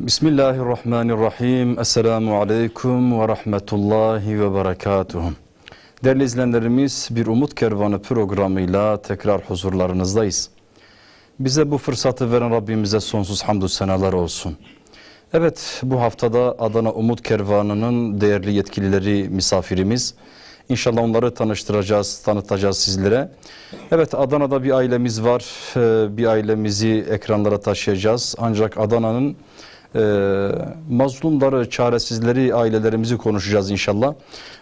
Bismillahirrahmanirrahim. Esselamu aleyküm ve rahmetullahi ve berekatuhu. Değerli izleyenlerimiz bir Umut Kervanı programıyla tekrar huzurlarınızdayız. Bize bu fırsatı veren Rabbimize sonsuz hamdü senalar olsun. Evet bu haftada Adana Umut Kervanı'nın değerli yetkilileri misafirimiz. İnşallah onları tanıştıracağız, tanıtacağız sizlere. Evet Adana'da bir ailemiz var. Ee, Bir ailemizi ekranlara taşıyacağız. Ancak Adana'nın e, mazlumları, çaresizleri, ailelerimizi konuşacağız inşallah.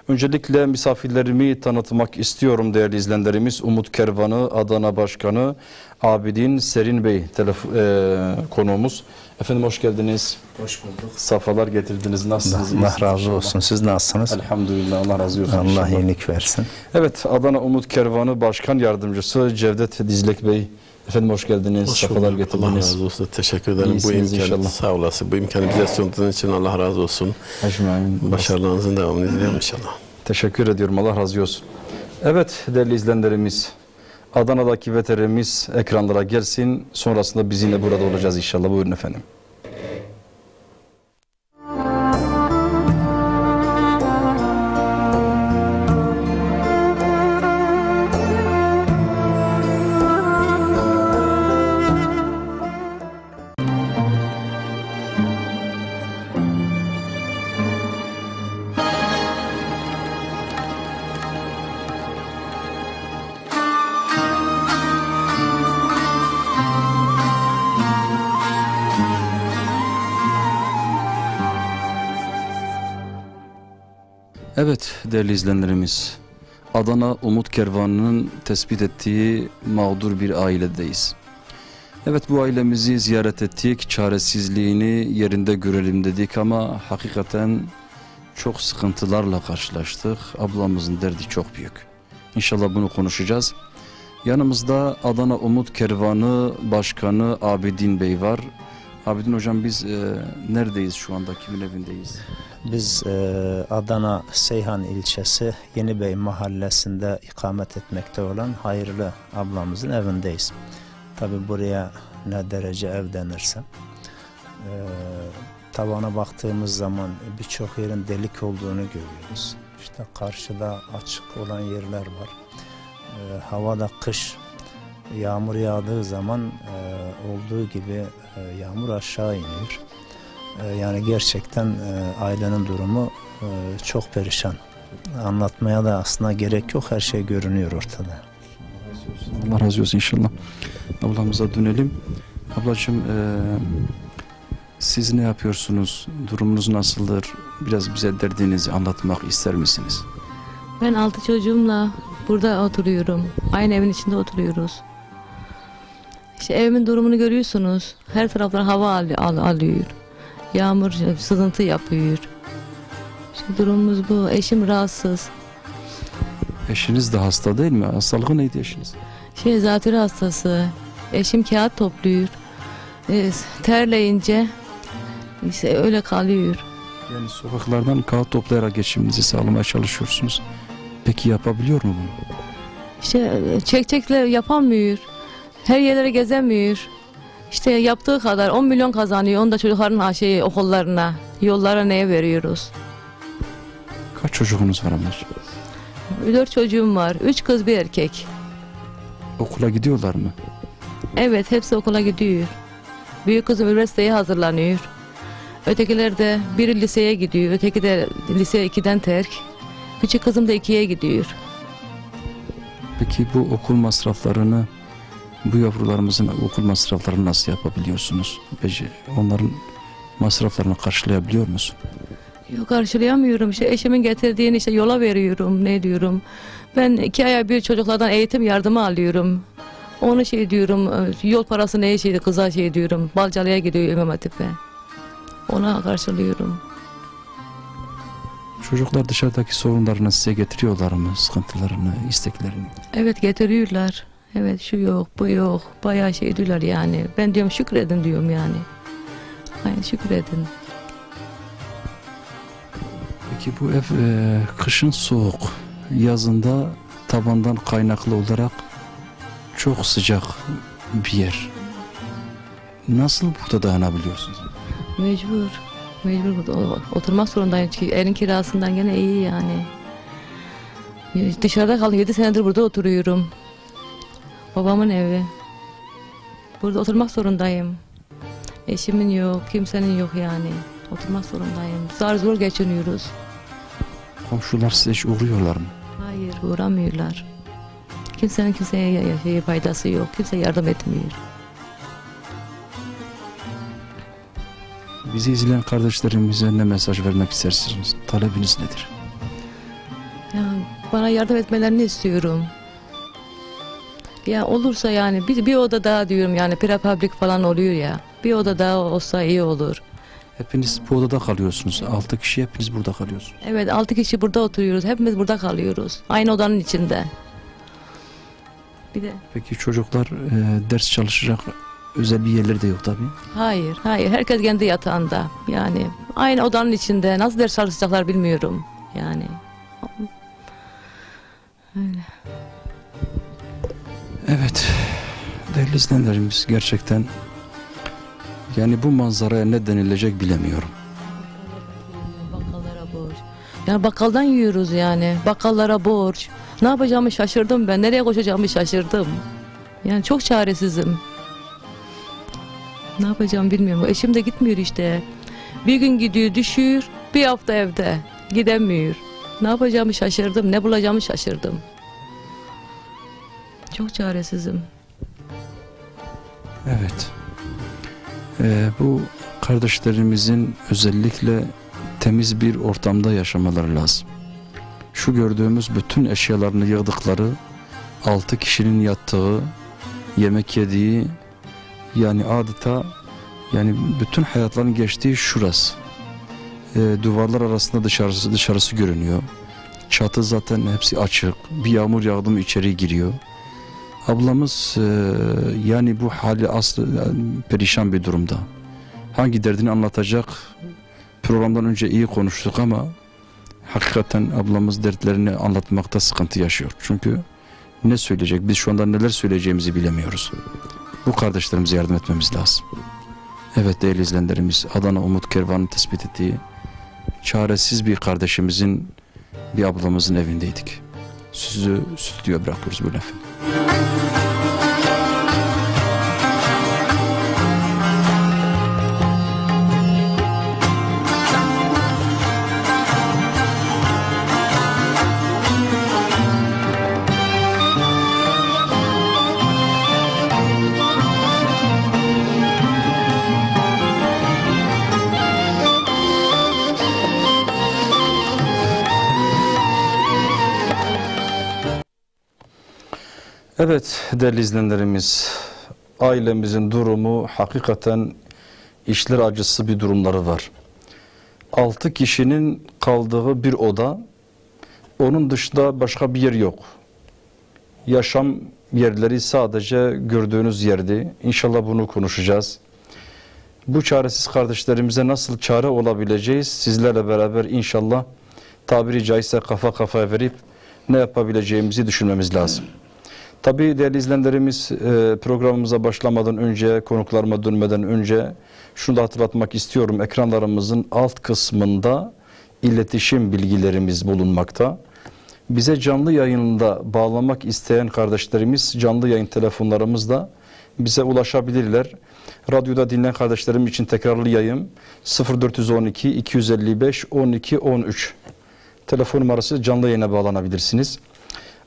Öncelikle misafirlerimi tanıtmak istiyorum değerli izleyenlerimiz. Umut Kervanı, Adana Başkanı Abidin Serin Bey telef- e, konuğumuz. Efendim hoş geldiniz. Hoş bulduk. Safalar getirdiniz. Nasılsınız? Allah razı olsun. Siz nasılsınız? Elhamdülillah Allah razı olsun. Allah inşallah. iyilik versin. Evet Adana Umut Kervanı Başkan Yardımcısı Cevdet Dizlek Bey. Efendim hoş geldiniz. Hoş Safalar bulduk. Allah getirdiniz. razı olsun. Teşekkür ederim İyisiniz bu imkanı. inşallah. Sağ olasın. Bu imkanı bize sunduğun için Allah razı olsun. Ecmaîn. Başarılarınızın devamını dilerim inşallah. Teşekkür ediyorum. Allah razı olsun. Evet değerli izleyenlerimiz. Adana'daki veterimiz ekranlara gelsin. Sonrasında biz yine burada olacağız inşallah. Buyurun efendim. Evet değerli izleyenlerimiz. Adana Umut Kervanı'nın tespit ettiği mağdur bir ailedeyiz. Evet bu ailemizi ziyaret ettik. Çaresizliğini yerinde görelim dedik ama hakikaten çok sıkıntılarla karşılaştık. Ablamızın derdi çok büyük. İnşallah bunu konuşacağız. Yanımızda Adana Umut Kervanı Başkanı Abidin Bey var. Abidin hocam biz e, neredeyiz şu anda? Kimin evindeyiz? Biz e, Adana Seyhan ilçesi Yenibey mahallesinde ikamet etmekte olan hayırlı ablamızın evindeyiz. Tabi buraya ne derece ev denirse. E, tavana baktığımız zaman birçok yerin delik olduğunu görüyoruz. İşte karşıda açık olan yerler var. E, havada kış yağmur yağdığı zaman e, olduğu gibi e, yağmur aşağı iniyor. E, yani gerçekten e, ailenin durumu e, çok perişan. Anlatmaya da aslında gerek yok. Her şey görünüyor ortada. Allah razı olsun inşallah. Ablamıza dönelim. Ablacığım eee, siz ne yapıyorsunuz? Durumunuz nasıldır? Biraz bize derdinizi anlatmak ister misiniz? Ben altı çocuğumla burada oturuyorum. Aynı evin içinde oturuyoruz. İşte evimin durumunu görüyorsunuz. Her taraftan hava al- al- alıyor. Yağmur sızıntı yapıyor. İşte durumumuz bu. Eşim rahatsız. Eşiniz de hasta değil mi? Hastalığı neydi eşiniz? Şey zatürre hastası. Eşim kağıt topluyor. E, terleyince işte öyle kalıyor. Yani sokaklardan kağıt toplayarak geçiminizi sağlamaya çalışıyorsunuz. Peki yapabiliyor mu bunu? İşte e, çekçekle yapamıyor. Her yerlere gezemiyor. İşte yaptığı kadar 10 milyon kazanıyor. Onu da çocukların ha- şey, okullarına, yollara neye veriyoruz? Kaç çocuğunuz var ablacığım? Dört çocuğum var. Üç kız bir erkek. Okula gidiyorlar mı? Evet hepsi okula gidiyor. Büyük kızım üniversiteye hazırlanıyor. Ötekiler de biri liseye gidiyor. Öteki de lise 2'den terk. Küçük kızım da 2'ye gidiyor. Peki bu okul masraflarını bu yavrularımızın okul masraflarını nasıl yapabiliyorsunuz? Peki onların masraflarını karşılayabiliyor musun? Yok karşılayamıyorum. İşte eşimin getirdiğini işte yola veriyorum. Ne diyorum. Ben iki aya bir çocuklardan eğitim yardımı alıyorum. Onu şey diyorum. e, Yol parası neye şeydi kıza şey diyorum. Balcalı'ya gidiyor İmam Hatip'e. Ona karşılıyorum. Çocuklar dışarıdaki sorunlarını size getiriyorlar mı? Sıkıntılarını, isteklerini? Evet getiriyorlar. Evet şu yok bu yok. Bayağı şey diyorlar yani. Ben diyorum şükredin diyorum yani. Aynen şükredin. Peki bu ev e, kışın soğuk, yazında tabandan kaynaklı olarak çok sıcak bir yer. Nasıl burada dayanabiliyorsunuz? Mecbur. Mecbur burada oturmak zorundayım çünkü evin kirasından gene iyi yani. Dışarıda kaldım 7 senedir burada oturuyorum. Babamın evi. Burada oturmak zorundayım. Eşimin yok, kimsenin yok yani. Oturmak zorundayım. Zar zor geçiniyoruz. Komşular size hiç uğruyorlar mı? Hayır uğramıyorlar. Kimsenin kimseye faydası yok. Kimse yardım etmiyor. Bizi izleyen kardeşlerimize ne mesaj vermek istersiniz? Talebiniz nedir? Ya bana yardım etmelerini istiyorum. Ya olursa yani bir, bir oda daha diyorum yani prefabrik falan oluyor ya. Bir oda daha olsa iyi olur. Hepiniz bu odada kalıyorsunuz. Altı kişi hepiniz burada kalıyorsunuz. Evet altı kişi burada oturuyoruz. Hepimiz burada kalıyoruz. Aynı odanın içinde. Bir de Peki çocuklar e, ders çalışacak özel bir yerleri de yok tabii. hayır hayır herkes kendi yatağında. Yani aynı odanın içinde. Nasıl ders çalışacaklar bilmiyorum. Yani. Evet. Değerli izleyenlerimiz gerçekten yani bu manzaraya ne denilecek bilemiyorum. Bakkallara borç. Yani bakkaldan yiyoruz yani. Bakkallara borç. Ne yapacağımı şaşırdım ben. Nereye koşacağımı şaşırdım. Yani çok çaresizim. Ne yapacağımı bilmiyorum. Eşim de gitmiyor işte. Bir gün gidiyor düşüyor. Bir hafta evde. Gidemiyor. Ne yapacağımı şaşırdım. Ne bulacağımı şaşırdım. Çok çaresizim. Evet. Ee, bu kardeşlerimizin özellikle temiz bir ortamda yaşamaları lazım. Şu gördüğümüz bütün eşyalarını yığdıkları, altı kişinin yattığı, yemek yediği, yani adeta yani bütün hayatların geçtiği şurası. Ee, duvarlar arasında dışarısı dışarısı görünüyor. Çatı zaten hepsi açık. Bir yağmur yağdı mı içeri giriyor. Ablamız e, yani bu hali aslı yani perişan bir durumda. Hangi derdini anlatacak? Programdan önce iyi konuştuk ama hakikaten ablamız dertlerini anlatmakta sıkıntı yaşıyor. Çünkü ne söyleyecek? Biz şu anda neler söyleyeceğimizi bilemiyoruz. Bu kardeşlerimize yardım etmemiz lazım. Evet değerli izleyenlerimiz Adana Umut Kervan'ın tespit ettiği çaresiz bir kardeşimizin bir ablamızın evindeydik. Sizi stüdyoya bırakıyoruz buyurun efendim. Evet değerli izleyenlerimiz ailemizin durumu hakikaten işler acısı bir durumları var. Altı kişinin kaldığı bir oda onun dışında başka bir yer yok. Yaşam yerleri sadece gördüğünüz yerdi. İnşallah bunu konuşacağız. Bu çaresiz kardeşlerimize nasıl çare olabileceğiz sizlerle beraber inşallah tabiri caizse kafa kafaya verip ne yapabileceğimizi düşünmemiz lazım. Tabii değerli izleyenlerimiz e, programımıza başlamadan önce, konuklarıma dönmeden önce şunu da hatırlatmak istiyorum. Ekranlarımızın alt kısmında iletişim bilgilerimiz bulunmakta. Bize canlı yayında bağlamak isteyen kardeşlerimiz canlı yayın telefonlarımızda bize ulaşabilirler. Radyoda dinleyen kardeşlerim için tekrarlı yayın 0412 255 12 13 telefon numarası canlı yayına bağlanabilirsiniz.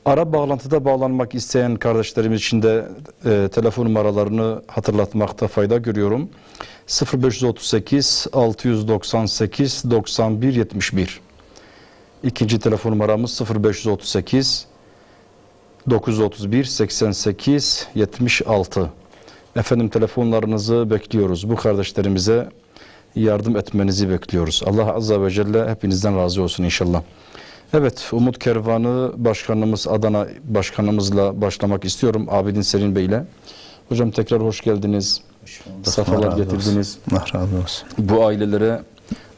Ara bağlantıda bağlanmak isteyen kardeşlerimiz için de e, telefon numaralarını hatırlatmakta fayda görüyorum. 0538 698 91 71 İkinci telefon numaramız 0538 931 88 76 Efendim telefonlarınızı bekliyoruz. Bu kardeşlerimize yardım etmenizi bekliyoruz. Allah Azze ve Celle hepinizden razı olsun inşallah. Evet, Umut Kervanı Başkanımız Adana Başkanımızla başlamak istiyorum. Abidin Serin Bey ile. Hocam tekrar hoş geldiniz. Safalar Allah razı getirdiniz. Razı olsun. Bu ailelere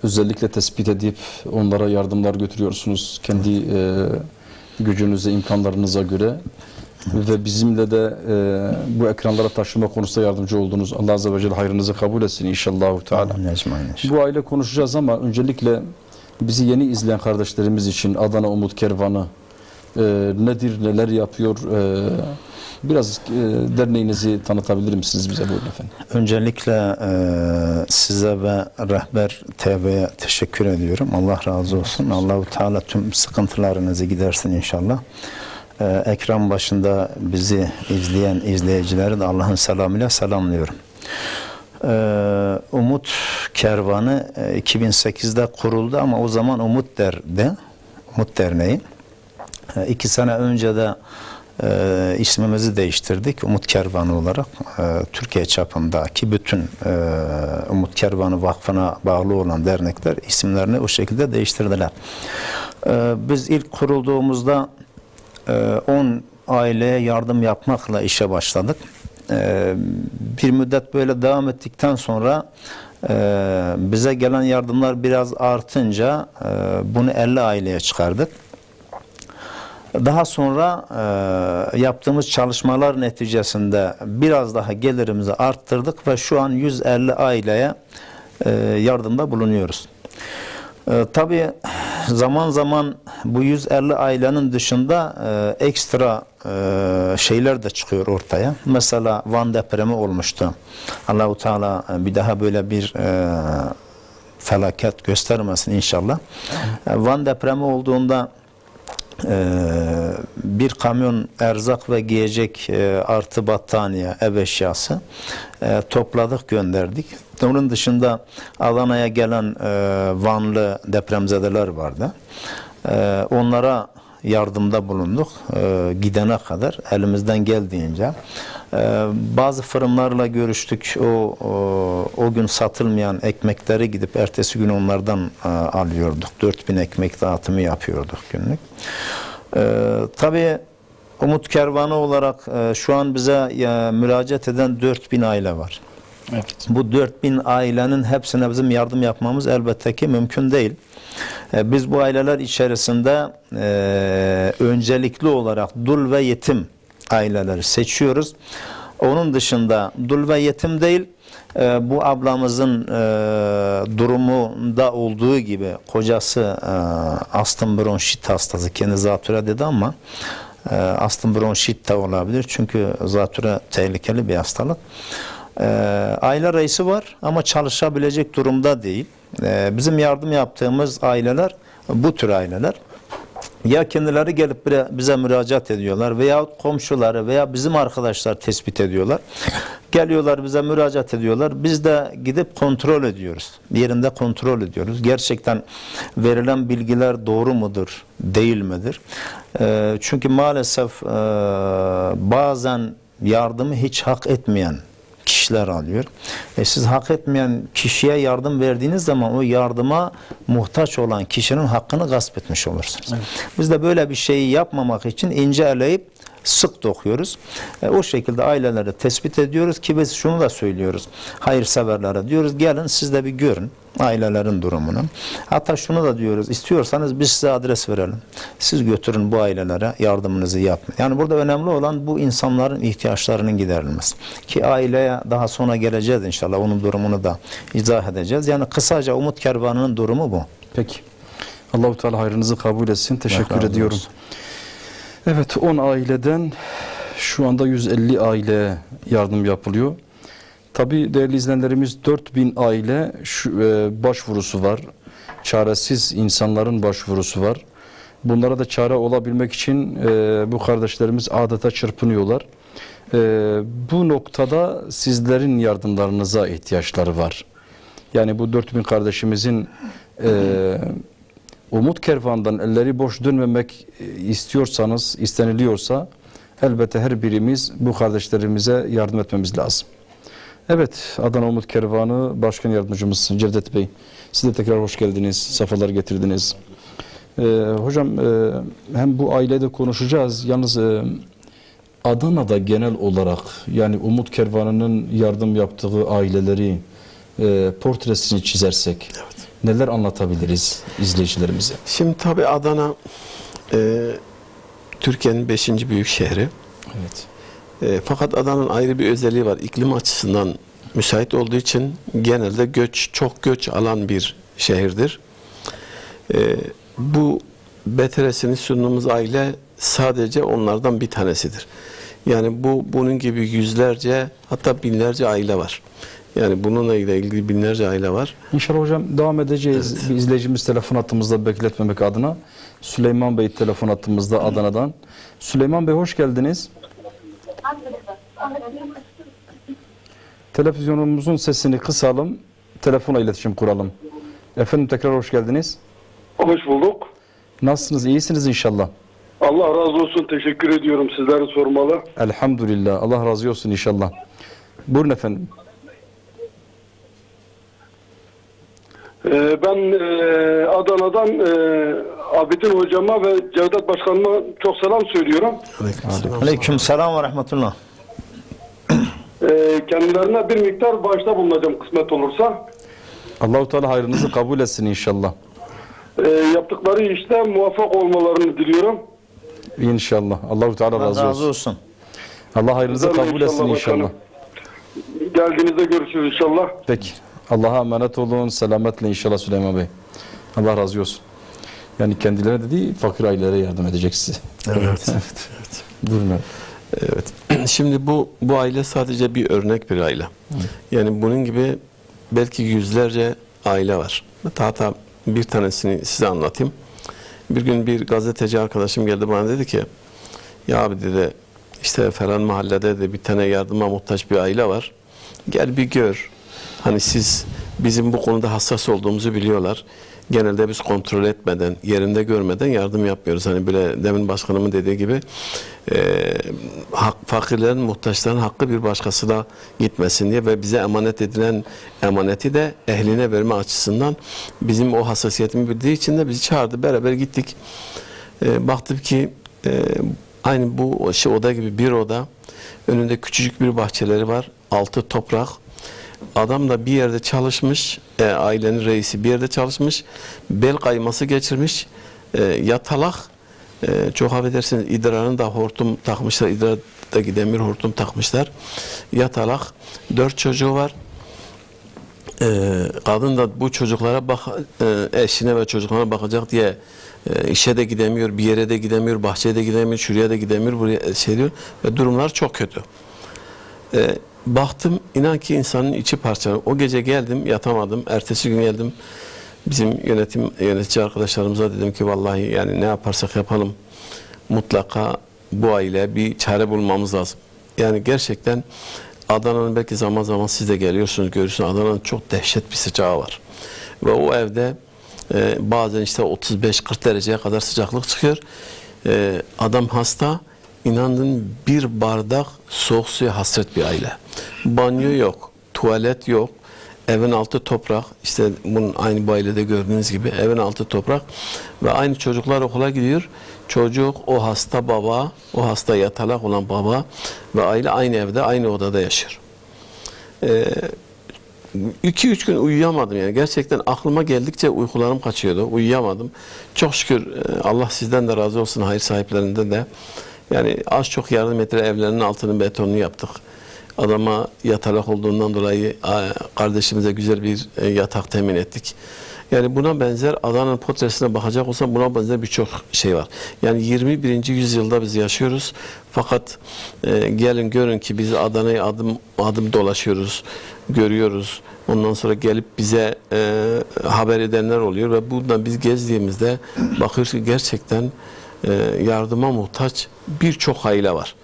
özellikle tespit edip onlara yardımlar götürüyorsunuz. Kendi e, gücünüze, imkanlarınıza göre. ve bizimle de e, bu ekranlara taşıma konusunda yardımcı oldunuz. Allah Azze ve Celle hayrınızı kabul etsin inşallah. Teala. Bu aile konuşacağız ama öncelikle bizi yeni izleyen kardeşlerimiz için Adana Umut Kervanı e, nedir, neler yapıyor? E, biraz e, derneğinizi tanıtabilir misiniz bize buyurun efendim? Öncelikle e, size ve Rehber TV'ye teşekkür ediyorum. Allah razı olsun. Allahu Teala tüm sıkıntılarınızı gidersin inşallah. E, ekran başında bizi izleyen izleyicileri de Allah'ın selamıyla selamlıyorum. E, Umut Kervanı e, 2008'de kuruldu ama o zaman Umut derdi. Umut Derneği. E, iki sene önce de e, ismimizi değiştirdik Umut Kervanı olarak e, Türkiye çapındaki bütün e, Umut Kervanı Vakfı'na bağlı olan dernekler isimlerini o şekilde değiştirdiler. E, biz ilk kurulduğumuzda e, 10 aileye yardım yapmakla işe başladık. E, bir müddet böyle devam ettikten sonra e, bize gelen yardımlar biraz artınca e, bunu 50 aileye çıkardık. Daha sonra e, yaptığımız çalışmalar neticesinde biraz daha gelirimizi arttırdık ve şu an 150 aileye e, yardımda bulunuyoruz. E, Tabii zaman zaman bu 150 ailenin dışında e, ekstra e, şeyler de çıkıyor ortaya. Mesela Van depremi olmuştu. Allahu Teala e, bir daha böyle bir e, felaket göstermesin inşallah. E, Van depremi olduğunda ee, bir kamyon erzak ve giyecek e, artı battaniye, ev eşyası e, topladık gönderdik. Onun dışında Adana'ya gelen e, Vanlı depremzedeler vardı. Onlara yardımda bulunduk gidene kadar elimizden geldiğince. E, bazı fırınlarla görüştük. O, o o gün satılmayan ekmekleri gidip ertesi gün onlardan e, alıyorduk. 4000 ekmek dağıtımı yapıyorduk günlük. E, tabii Umut Kervanı olarak e, şu an bize e, müracaat eden 4000 aile var. Evet. Bu 4000 ailenin hepsine bizim yardım yapmamız elbette ki mümkün değil. E, Biz bu aileler içerisinde e, öncelikli olarak dul ve yetim aileleri seçiyoruz. Onun dışında dul ve yetim değil, e, bu ablamızın e, durumunda olduğu gibi kocası e, astım bronşit hastası, kendi zatüre dedi ama e, astım bronşit de olabilir çünkü zatüre tehlikeli bir hastalık. E, aile reisi var ama çalışabilecek durumda değil. E, bizim yardım yaptığımız aileler bu tür aileler. Ya kendileri gelip bize müracaat ediyorlar veya komşuları veya bizim arkadaşlar tespit ediyorlar. Geliyorlar bize müracaat ediyorlar. Biz de gidip kontrol ediyoruz. Yerinde kontrol ediyoruz. Gerçekten verilen bilgiler doğru mudur, değil midir? Ee, çünkü maalesef e, bazen yardımı hiç hak etmeyen kişiler alıyor. E siz hak etmeyen kişiye yardım verdiğiniz zaman o yardıma muhtaç olan kişinin hakkını gasp etmiş olursunuz. Biz de böyle bir şeyi yapmamak için ince eleyip sık dokuyoruz. E, o şekilde aileleri tespit ediyoruz ki biz şunu da söylüyoruz. Hayırseverlere diyoruz gelin siz de bir görün ailelerin durumunu. Hatta şunu da diyoruz istiyorsanız biz size adres verelim. Siz götürün bu ailelere yardımınızı yapın. Yani burada önemli olan bu insanların ihtiyaçlarının giderilmesi. Ki aileye daha sonra geleceğiz inşallah onun durumunu da izah edeceğiz. Yani kısaca Umut Kervanı'nın durumu bu. Peki. Allahu Teala hayrınızı kabul etsin. Teşekkür ediyorum. olsun. Evet 10 aileden şu anda 150 aile yardım yapılıyor. Tabi değerli izleyenlerimiz 4000 aile şu, e, başvurusu var. Çaresiz insanların başvurusu var. Bunlara da çare olabilmek için e, bu kardeşlerimiz adeta çırpınıyorlar. E, bu noktada sizlerin yardımlarınıza ihtiyaçları var. Yani bu 4000 kardeşimizin e, Umut Kervan'dan elleri boş dönmemek e, istiyorsanız, isteniliyorsa elbette her birimiz bu kardeşlerimize yardım etmemiz lazım. Evet, Adana Umut Kervanı Başkan Yardımcımız Cevdet Bey. Siz de tekrar hoş geldiniz, safalar getirdiniz. Ee, hocam e, hem bu ailede konuşacağız. Yalnız e, Adana'da genel olarak yani Umut Kervanı'nın yardım yaptığı aileleri e, portresini çizersek neler anlatabiliriz izleyicilerimize? Şimdi tabii Adana e, Türkiye'nin 5. büyük şehri. Evet. E, fakat adanın ayrı bir özelliği var. İklim açısından müsait olduğu için genelde göç, çok göç alan bir şehirdir. E, bu BTR'sini sunduğumuz aile sadece onlardan bir tanesidir. Yani bu bunun gibi yüzlerce hatta binlerce aile var. Yani bununla ilgili binlerce aile var. İnşallah hocam devam edeceğiz. Bir izleyicimiz telefon hattımızda bekletmemek adına. Süleyman Bey telefon hattımızda Adana'dan. Süleyman Bey hoş geldiniz. Televizyonumuzun sesini kısalım. Telefona iletişim kuralım. Efendim tekrar hoş geldiniz. Hoş bulduk. Nasılsınız? İyisiniz inşallah. Allah razı olsun. Teşekkür ediyorum. Sizleri sormalı. Elhamdülillah. Allah razı olsun inşallah. Buyurun efendim. Ben e, Adana'dan e, Abidin hocama ve Cevdet Başkanıma çok selam söylüyorum. Aleykümselam. Aleyküm selam ve rahmetullah. Ee, kendilerine bir miktar bağışta bulunacağım kısmet olursa. Allahu Teala hayrınızı kabul etsin inşallah. Ee, yaptıkları işte muvaffak olmalarını diliyorum. İnşallah. Allahu Teala razı razı olsun. olsun. Allah hayrınızı kabul etsin inşallah. Geldiğinizde görüşürüz inşallah. Peki. Allah'a emanet olun. Selametle inşallah Süleyman Bey. Allah razı olsun. Yani kendilerine de değil, fakir ailelere yardım edecek size. Evet. evet. Buyurun. abi. Evet. Şimdi bu bu aile sadece bir örnek bir aile. Yani bunun gibi belki yüzlerce aile var. Hatta bir tanesini size anlatayım. Bir gün bir gazeteci arkadaşım geldi bana dedi ki ya abi dedi işte falan mahallede de bir tane yardıma muhtaç bir aile var. Gel bir gör. Hani siz bizim bu konuda hassas olduğumuzu biliyorlar. Genelde biz kontrol etmeden, yerinde görmeden yardım yapmıyoruz. Hani böyle demin başkanımın dediği gibi e, hak, fakirlerin, muhtaçların hakkı bir başkasına gitmesin diye ve bize emanet edilen emaneti de ehline verme açısından bizim o hassasiyetimi bildiği için de bizi çağırdı. Beraber gittik. E, baktım ki e, aynı bu şey oda gibi bir oda. Önünde küçücük bir bahçeleri var. Altı toprak. Adam da bir yerde çalışmış, e, ailenin reisi bir yerde çalışmış, bel kayması geçirmiş, e, yatalak, e, çok affedersiniz idrarını da hortum takmışlar, idrardaki demir hortum takmışlar, yatalak, dört çocuğu var, e, kadın da bu çocuklara bak, e, eşine ve çocuklarına bakacak diye e, işe de gidemiyor, bir yere de gidemiyor, bahçeye de gidemiyor, şuraya da gidemiyor, buraya şey diyor. Ve durumlar çok kötü. E, baktım inan ki insanın içi parçalanıyor. O gece geldim yatamadım. Ertesi gün geldim bizim yönetim yönetici arkadaşlarımıza dedim ki vallahi yani ne yaparsak yapalım mutlaka bu aile bir çare bulmamız lazım. Yani gerçekten Adana'nın belki zaman zaman siz de geliyorsunuz görüyorsunuz Adana'nın çok dehşet bir sıcağı var. Ve o evde e, bazen işte 35-40 dereceye kadar sıcaklık çıkıyor. E, adam hasta inandın bir bardak soğuk suya hasret bir aile. Banyo yok, tuvalet yok, evin altı toprak. İşte bunun aynı bu ailede gördüğünüz gibi evin altı toprak ve aynı çocuklar okula gidiyor. Çocuk o hasta baba, o hasta yatalak olan baba ve aile aynı evde, aynı odada yaşıyor. Ee, iki üç gün uyuyamadım yani gerçekten aklıma geldikçe uykularım kaçıyordu uyuyamadım çok şükür e, Allah sizden de razı olsun hayır sahiplerinden de yani az çok yarım metre evlerinin altını betonunu yaptık adama yatalak olduğundan dolayı kardeşimize güzel bir e, yatak temin ettik yani buna benzer Adana'nın portresine bakacak olsam buna benzer birçok şey var. Yani 21. yüzyılda biz yaşıyoruz. Fakat e, gelin görün ki biz Adana'yı adım adım dolaşıyoruz, görüyoruz. Ondan sonra gelip bize e, haber edenler oluyor ve bundan biz gezdiğimizde bakıyoruz ki gerçekten yardıma muhtaç birçok aile var.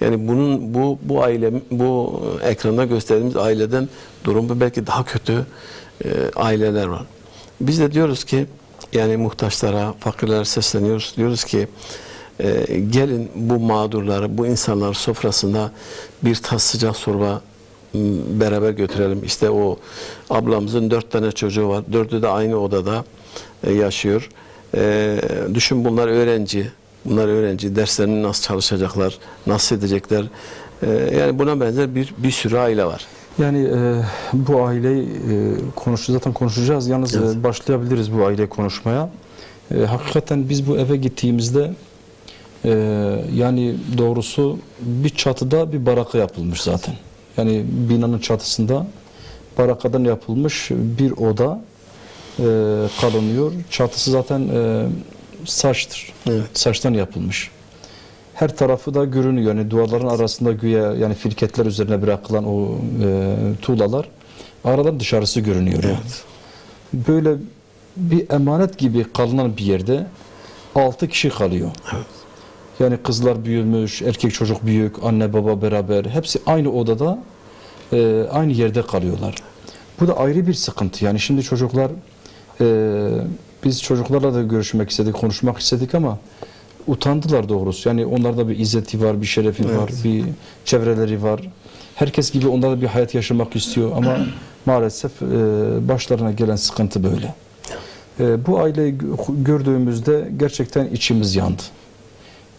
Yani bunun bu bu aile bu ekranda gösterdiğimiz aileden durumu belki daha kötü e, aileler var. Biz de diyoruz ki yani muhtaçlara, fakirlere sesleniyoruz. Diyoruz ki e, gelin bu mağdurları, bu insanlar sofrasında bir tas sıcak sorba beraber götürelim. İşte o ablamızın dört tane çocuğu var. Dördü de aynı odada e, yaşıyor. E, düşün bunlar öğrenci. Bunlar öğrenci. Derslerini nasıl çalışacaklar, nasıl edecekler. E, yani buna benzer bir, bir sürü aile var. Yani e, bu aileyi e, konuş, zaten konuşacağız. Yalnız Evet. e, başlayabiliriz bu aileyi konuşmaya. E, hakikaten biz bu eve gittiğimizde Ee, yani doğrusu bir çatıda bir baraka yapılmış zaten. Yani binanın çatısında barakadan yapılmış bir oda e, kalınıyor. Çatısı zaten e, saçtır. Evet. Saçtan yapılmış. Her tarafı da görünüyor. Yani duvarların arasında güya yani firketler üzerine bırakılan o e, tuğlalar aradan dışarısı görünüyor. yani. Evet. Böyle bir emanet gibi kalınan bir yerde altı kişi kalıyor. Yani kızlar büyümüş, erkek çocuk büyük, anne baba beraber. Hepsi aynı odada, e, aynı yerde kalıyorlar. Bu da ayrı bir sıkıntı. Yani şimdi çocuklar, e, biz çocuklarla da görüşmek istedik, konuşmak istedik ama utandılar doğrusu. Yani onlarda bir izzeti var, bir şerefi var, bir çevreleri var. Herkes gibi onlar da bir hayat yaşamak istiyor ama maalesef e, başlarına gelen sıkıntı böyle. E, bu aileyi gö- gördüğümüzde gerçekten içimiz yandı.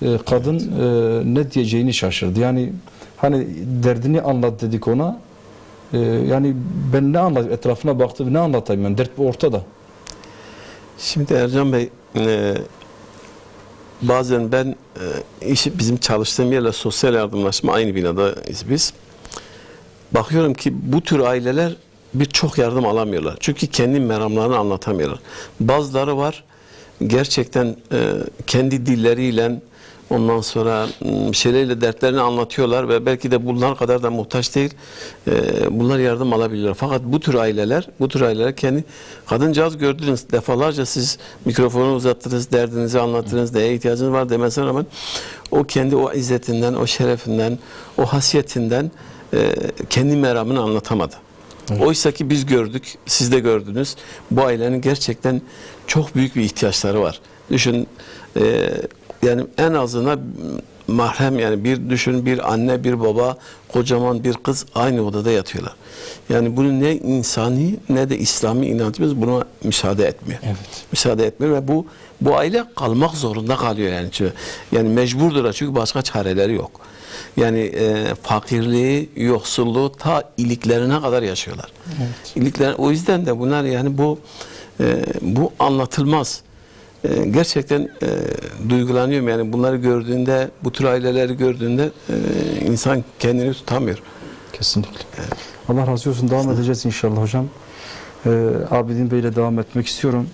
E, kadın e, ne diyeceğini şaşırdı. Yani hani derdini anlat dedik ona. E, yani ben ne anlat etrafına baktı ne anlatayım ben dert bu ortada. Şimdi Ercan Bey, e, bazen ben e, işi bizim çalıştığım yerle sosyal yardımlaşma aynı binadayız biz. Bakıyorum ki bu tür aileler birçok yardım alamıyorlar. Çünkü kendi meramlarını anlatamıyorlar. Bazıları var gerçekten e, kendi dilleriyle ondan sonra m, şeylerle dertlerini anlatıyorlar ve belki de bunlar kadar da muhtaç değil. E, bunlar yardım alabiliyorlar. Fakat bu tür aileler, bu tür aileler kendi kadıncağız gördünüz defalarca siz mikrofonu uzattınız, derdinizi anlattınız, neye ihtiyacınız var demesine rağmen o kendi o izzetinden, o şerefinden, o hasiyetinden e, kendi meramını anlatamadı. Oysa ki biz gördük, siz de gördünüz. Bu ailenin gerçekten çok büyük bir ihtiyaçları var. Düşün, e, yani en azından mahrem yani bir düşün bir anne bir baba kocaman bir kız aynı odada yatıyorlar. Yani bunu ne insani ne de İslami inancımız buna müsaade etmiyor. Evet. Müsaade etmiyor ve bu bu aile kalmak zorunda kalıyor yani. Çünkü- Yani mecburdur çünkü başka çareleri yok. Yani e, fakirliği, yoksulluğu ta iliklerine kadar yaşıyorlar. İlikler, o yüzden de bunlar yani bu e, bu anlatılmaz. E, gerçekten e, duygulanıyorum yani bunları gördüğünde, bu tür aileleri gördüğünde e, insan kendini tutamıyor. Kesinlikle. Allah razı olsun. Devam edeceğiz inşallah hocam. Ee, Abidin Bey ile devam etmek istiyorum.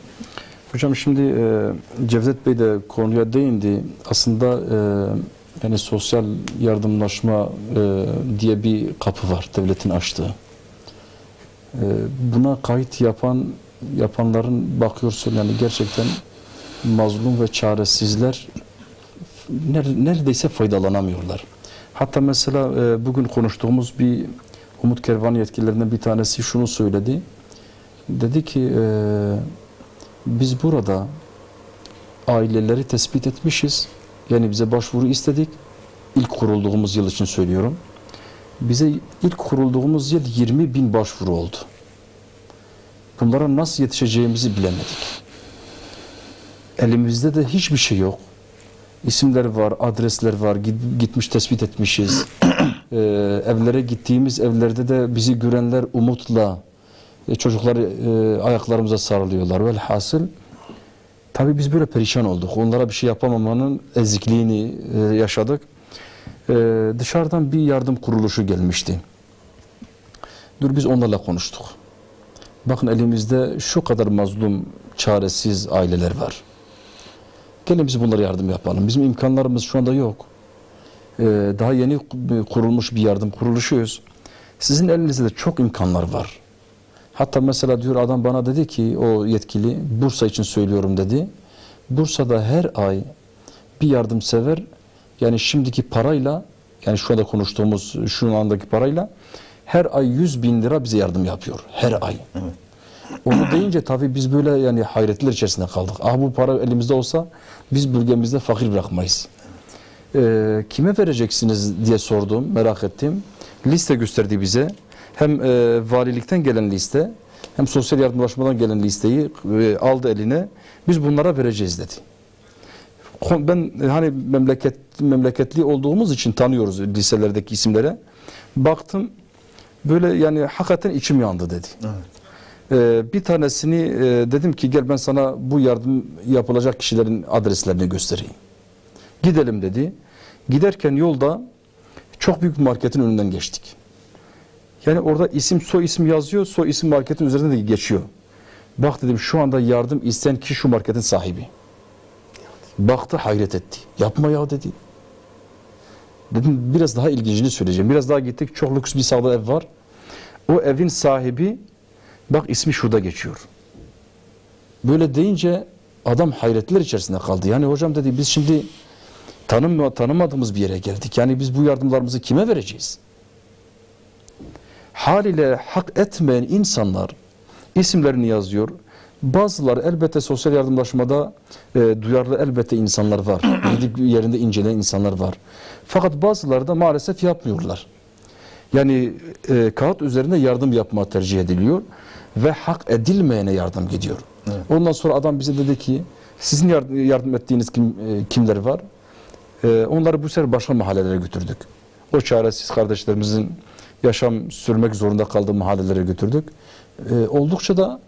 Hocam şimdi e, Cevdet Bey de konuya değindi. Aslında e, yani sosyal yardımlaşma e, diye bir kapı var devletin açtığı. E, buna kayıt yapan yapanların bakıyorsun yani gerçekten mazlum ve çaresizler ner- neredeyse faydalanamıyorlar. Hatta mesela e, bugün konuştuğumuz bir Umut Kervan yetkililerinden bir tanesi şunu söyledi. Dedi ki e, biz burada aileleri tespit etmişiz. Yani bize başvuru istedik. İlk kurulduğumuz yıl için söylüyorum. Bize ilk kurulduğumuz yıl 20 bin başvuru oldu. Bunlara nasıl yetişeceğimizi bilemedik. Elimizde de hiçbir şey yok. İsimler var, adresler var, git- gitmiş tespit etmişiz. Ee, evlere gittiğimiz evlerde de bizi görenler umutla e, çocuklar e, ayaklarımıza sarılıyorlar. Velhasıl tabii biz böyle perişan olduk. Onlara bir şey yapamamanın ezikliğini e, yaşadık. E, dışarıdan bir yardım kuruluşu gelmişti. Dur biz onlarla konuştuk. Bakın elimizde şu kadar mazlum, çaresiz aileler var. Gelin biz bunlara yardım yapalım. Bizim imkanlarımız şu anda yok. Ee, daha yeni kurulmuş bir yardım kuruluşuyuz. Sizin elinizde de çok imkanlar var. Hatta mesela diyor adam bana dedi ki o yetkili Bursa için söylüyorum dedi. Bursa'da her ay bir yardımsever yani şimdiki parayla yani şu anda konuştuğumuz şu andaki parayla her ay 100 bin lira bize yardım yapıyor. Her ay. Onu deyince tabii biz böyle yani hayretler içerisinde kaldık. Ah bu para elimizde olsa biz bölgemizde fakir bırakmayız. Ee, kime vereceksiniz diye sordum, merak ettim. Liste gösterdi bize. Hem e, valilikten gelen liste, hem sosyal yardımlaşmadan gelen listeyi e, aldı eline. Biz bunlara vereceğiz dedi. Ben e, hani memleket memleketli olduğumuz için tanıyoruz liselerdeki isimlere. Baktım böyle yani hakikaten içim yandı dedi. Ee, bir tanesini e, dedim ki gel ben sana bu yardım yapılacak kişilerin adreslerini göstereyim. Gidelim dedi. Giderken yolda çok büyük bir marketin önünden geçtik. Yani orada isim soy isim yazıyor. Soy isim marketin üzerinde de geçiyor. Bak dedim şu anda yardım isteyen kişi şu marketin sahibi. Baktı hayret etti. Yapma ya dedi. Dedim biraz daha ilgincini söyleyeceğim. Biraz daha gittik. Çok lüks bir sağda ev var. O evin sahibi bak ismi şurada geçiyor. Böyle deyince adam hayretler içerisinde kaldı. Yani hocam dedi biz şimdi tanım, tanımadığımız bir yere geldik. Yani biz bu yardımlarımızı kime vereceğiz? Haliyle hak etmeyen insanlar isimlerini yazıyor. Bazıları elbette sosyal yardımlaşmada e, duyarlı elbette insanlar var. Gidip yerinde inceleyen insanlar var. Fakat bazıları da maalesef yapmıyorlar. Yani e, kağıt üzerinde yardım yapma tercih ediliyor ve hak edilmeyene yardım gidiyor. Ondan sonra adam bize dedi ki sizin yardım, yardım ettiğiniz kim, e, kimler var? E, onları bu sefer başka mahallelere götürdük. O çaresiz kardeşlerimizin yaşam sürmek zorunda kaldığı mahallelere götürdük. E, oldukça da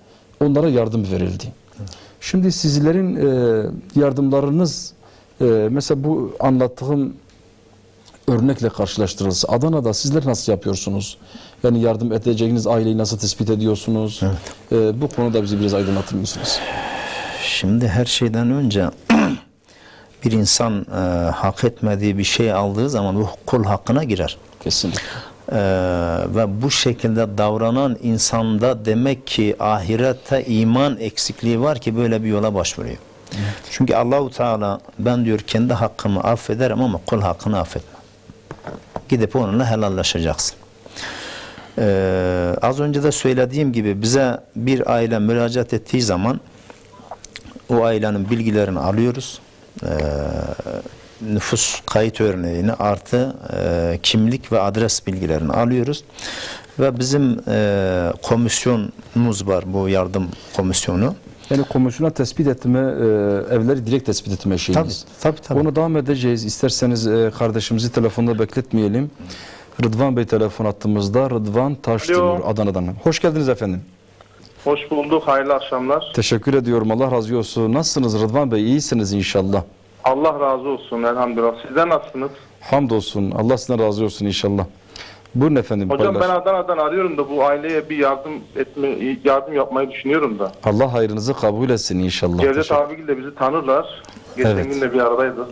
onlara yardım verildi. Şimdi sizlerin e, yardımlarınız e, mesela bu anlattığım örnekle karşılaştırılsa Adana'da sizler nasıl yapıyorsunuz? Yani yardım edeceğiniz aileyi nasıl tespit ediyorsunuz? E, bu konuda bizi biraz aydınlatır mısınız? Şimdi her şeyden önce bir insan e, hak etmediği bir şey aldığı zaman bu kul hakkına girer. Kesinlikle. Ee, ve bu şekilde davranan insanda demek ki ahirette iman eksikliği var ki böyle bir yola başvuruyor. Çünkü Allahu Teala ben diyor kendi hakkımı affederim ama kul hakkını affetmem. Gidip onunla helallaşacaksın. Ee, az önce de söylediğim gibi bize bir aile müracaat ettiği zaman o ailenin bilgilerini alıyoruz. Ee, nüfus kayıt örneğini artı e, kimlik ve adres bilgilerini alıyoruz. Ve bizim e, komisyonumuz var bu yardım komisyonu. Yani komisyona tespit etme, e, evleri direkt tespit etme Tabii, şeyiniz. tabii, tabii. Onu devam edeceğiz. İsterseniz e, kardeşimizi telefonda bekletmeyelim. Rıdvan Bey telefon attığımızda Rıdvan Taşdemir Adana'dan. Hoş geldiniz efendim. Hoş bulduk. Hayırlı akşamlar. Teşekkür ediyorum. Allah razı olsun. Nasılsınız Rıdvan Bey? İyisiniz inşallah. Allah razı olsun elhamdülillah. Sizden nasılsınız? Hamdolsun. Allah sizden razı olsun inşallah. Buyurun efendim. Hocam ben paylaş. Adana'dan arıyorum da bu aileye bir yardım etme yardım yapmayı düşünüyorum da. Allah hayrınızı kabul etsin inşallah. Cevdet abiyle de bizi tanırlar. Geçen Evet. gün de bir aradaydı.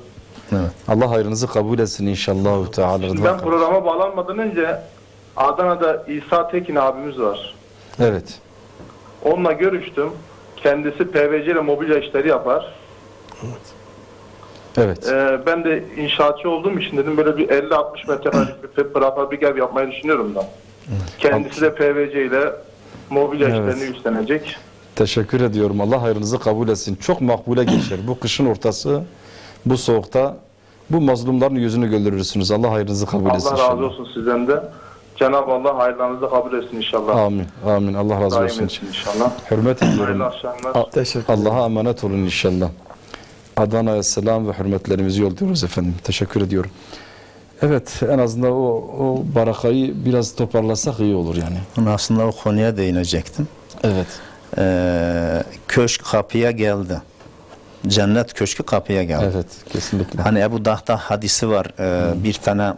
Allah hayrınızı kabul etsin inşallah. Teala Şimdi ben programa bağlanmadan önce Adana'da İsa Tekin abimiz var. Evet. Onunla görüştüm. Kendisi PVC ile mobilya işleri yapar. Evet. Ee, ben de inşaatçı olduğum için dedim böyle bir 50-60 metrekarelik bir prefabrik ev yapmayı düşünüyorum da. Kendisi de PVC ile mobilya Evet. işlerini üstlenecek. Teşekkür ediyorum. Allah hayrınızı kabul etsin. Çok makbule geçer. Bu kışın ortası, bu soğukta bu mazlumların yüzünü güldürürsünüz. Allah hayrınızı kabul etsin. Allah razı inşallah. olsun sizden de. Cenab-ı Allah hayırlarınızı kabul etsin inşallah. Amin. Amin. Allah razı Daim olsun. etsin inşallah. Hürmet ediyorum. Allah'a emanet olun inşallah. Adana'ya selam ve hürmetlerimizi yolluyoruz efendim. Teşekkür ediyorum. Evet en azından o, o barakayı biraz toparlasak iyi olur yani. Ben aslında o konuya değinecektim. Evet. Ee, köşk kapıya geldi. Cennet köşkü kapıya geldi. Evet kesinlikle. Hani Ebu Dahda hadisi var. Ee, bir tane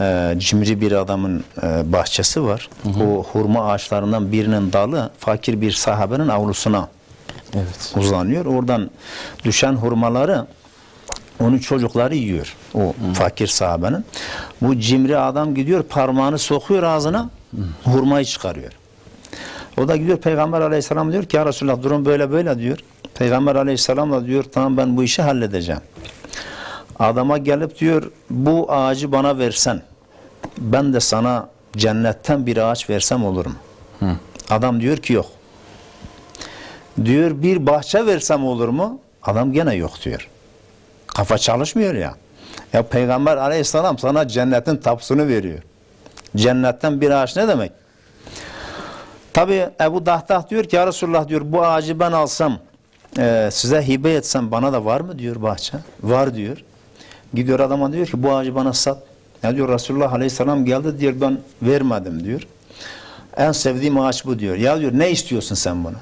e, cimri bir adamın e, bahçesi var. O hurma ağaçlarından birinin dalı fakir bir sahabenin avlusuna Evet. uzanıyor. Oradan düşen hurmaları onun çocukları yiyor. O fakir sahabenin. Bu cimri adam gidiyor parmağını sokuyor ağzına hurmayı çıkarıyor. O da gidiyor Peygamber aleyhisselam diyor ki ya Resulallah durum böyle böyle diyor. Peygamber aleyhisselam da diyor tamam ben bu işi halledeceğim. Adama gelip diyor bu ağacı bana versen ben de sana cennetten bir ağaç versem olur mu? Adam diyor ki yok. Diyor bir bahçe versem olur mu? Adam gene yok diyor. Kafa çalışmıyor ya. Ya Peygamber aleyhisselam sana cennetin tapusunu veriyor. Cennetten bir ağaç ne demek? Tabi Ebu Dahtah diyor ki ya Resulullah diyor bu ağacı ben alsam e, size hibe etsem bana da var mı diyor bahçe. Var diyor. Gidiyor adama diyor ki bu ağacı bana sat. Ya diyor Resulullah aleyhisselam geldi diyor ben vermedim diyor. En sevdiğim ağaç bu diyor. Ya diyor ne istiyorsun sen bana?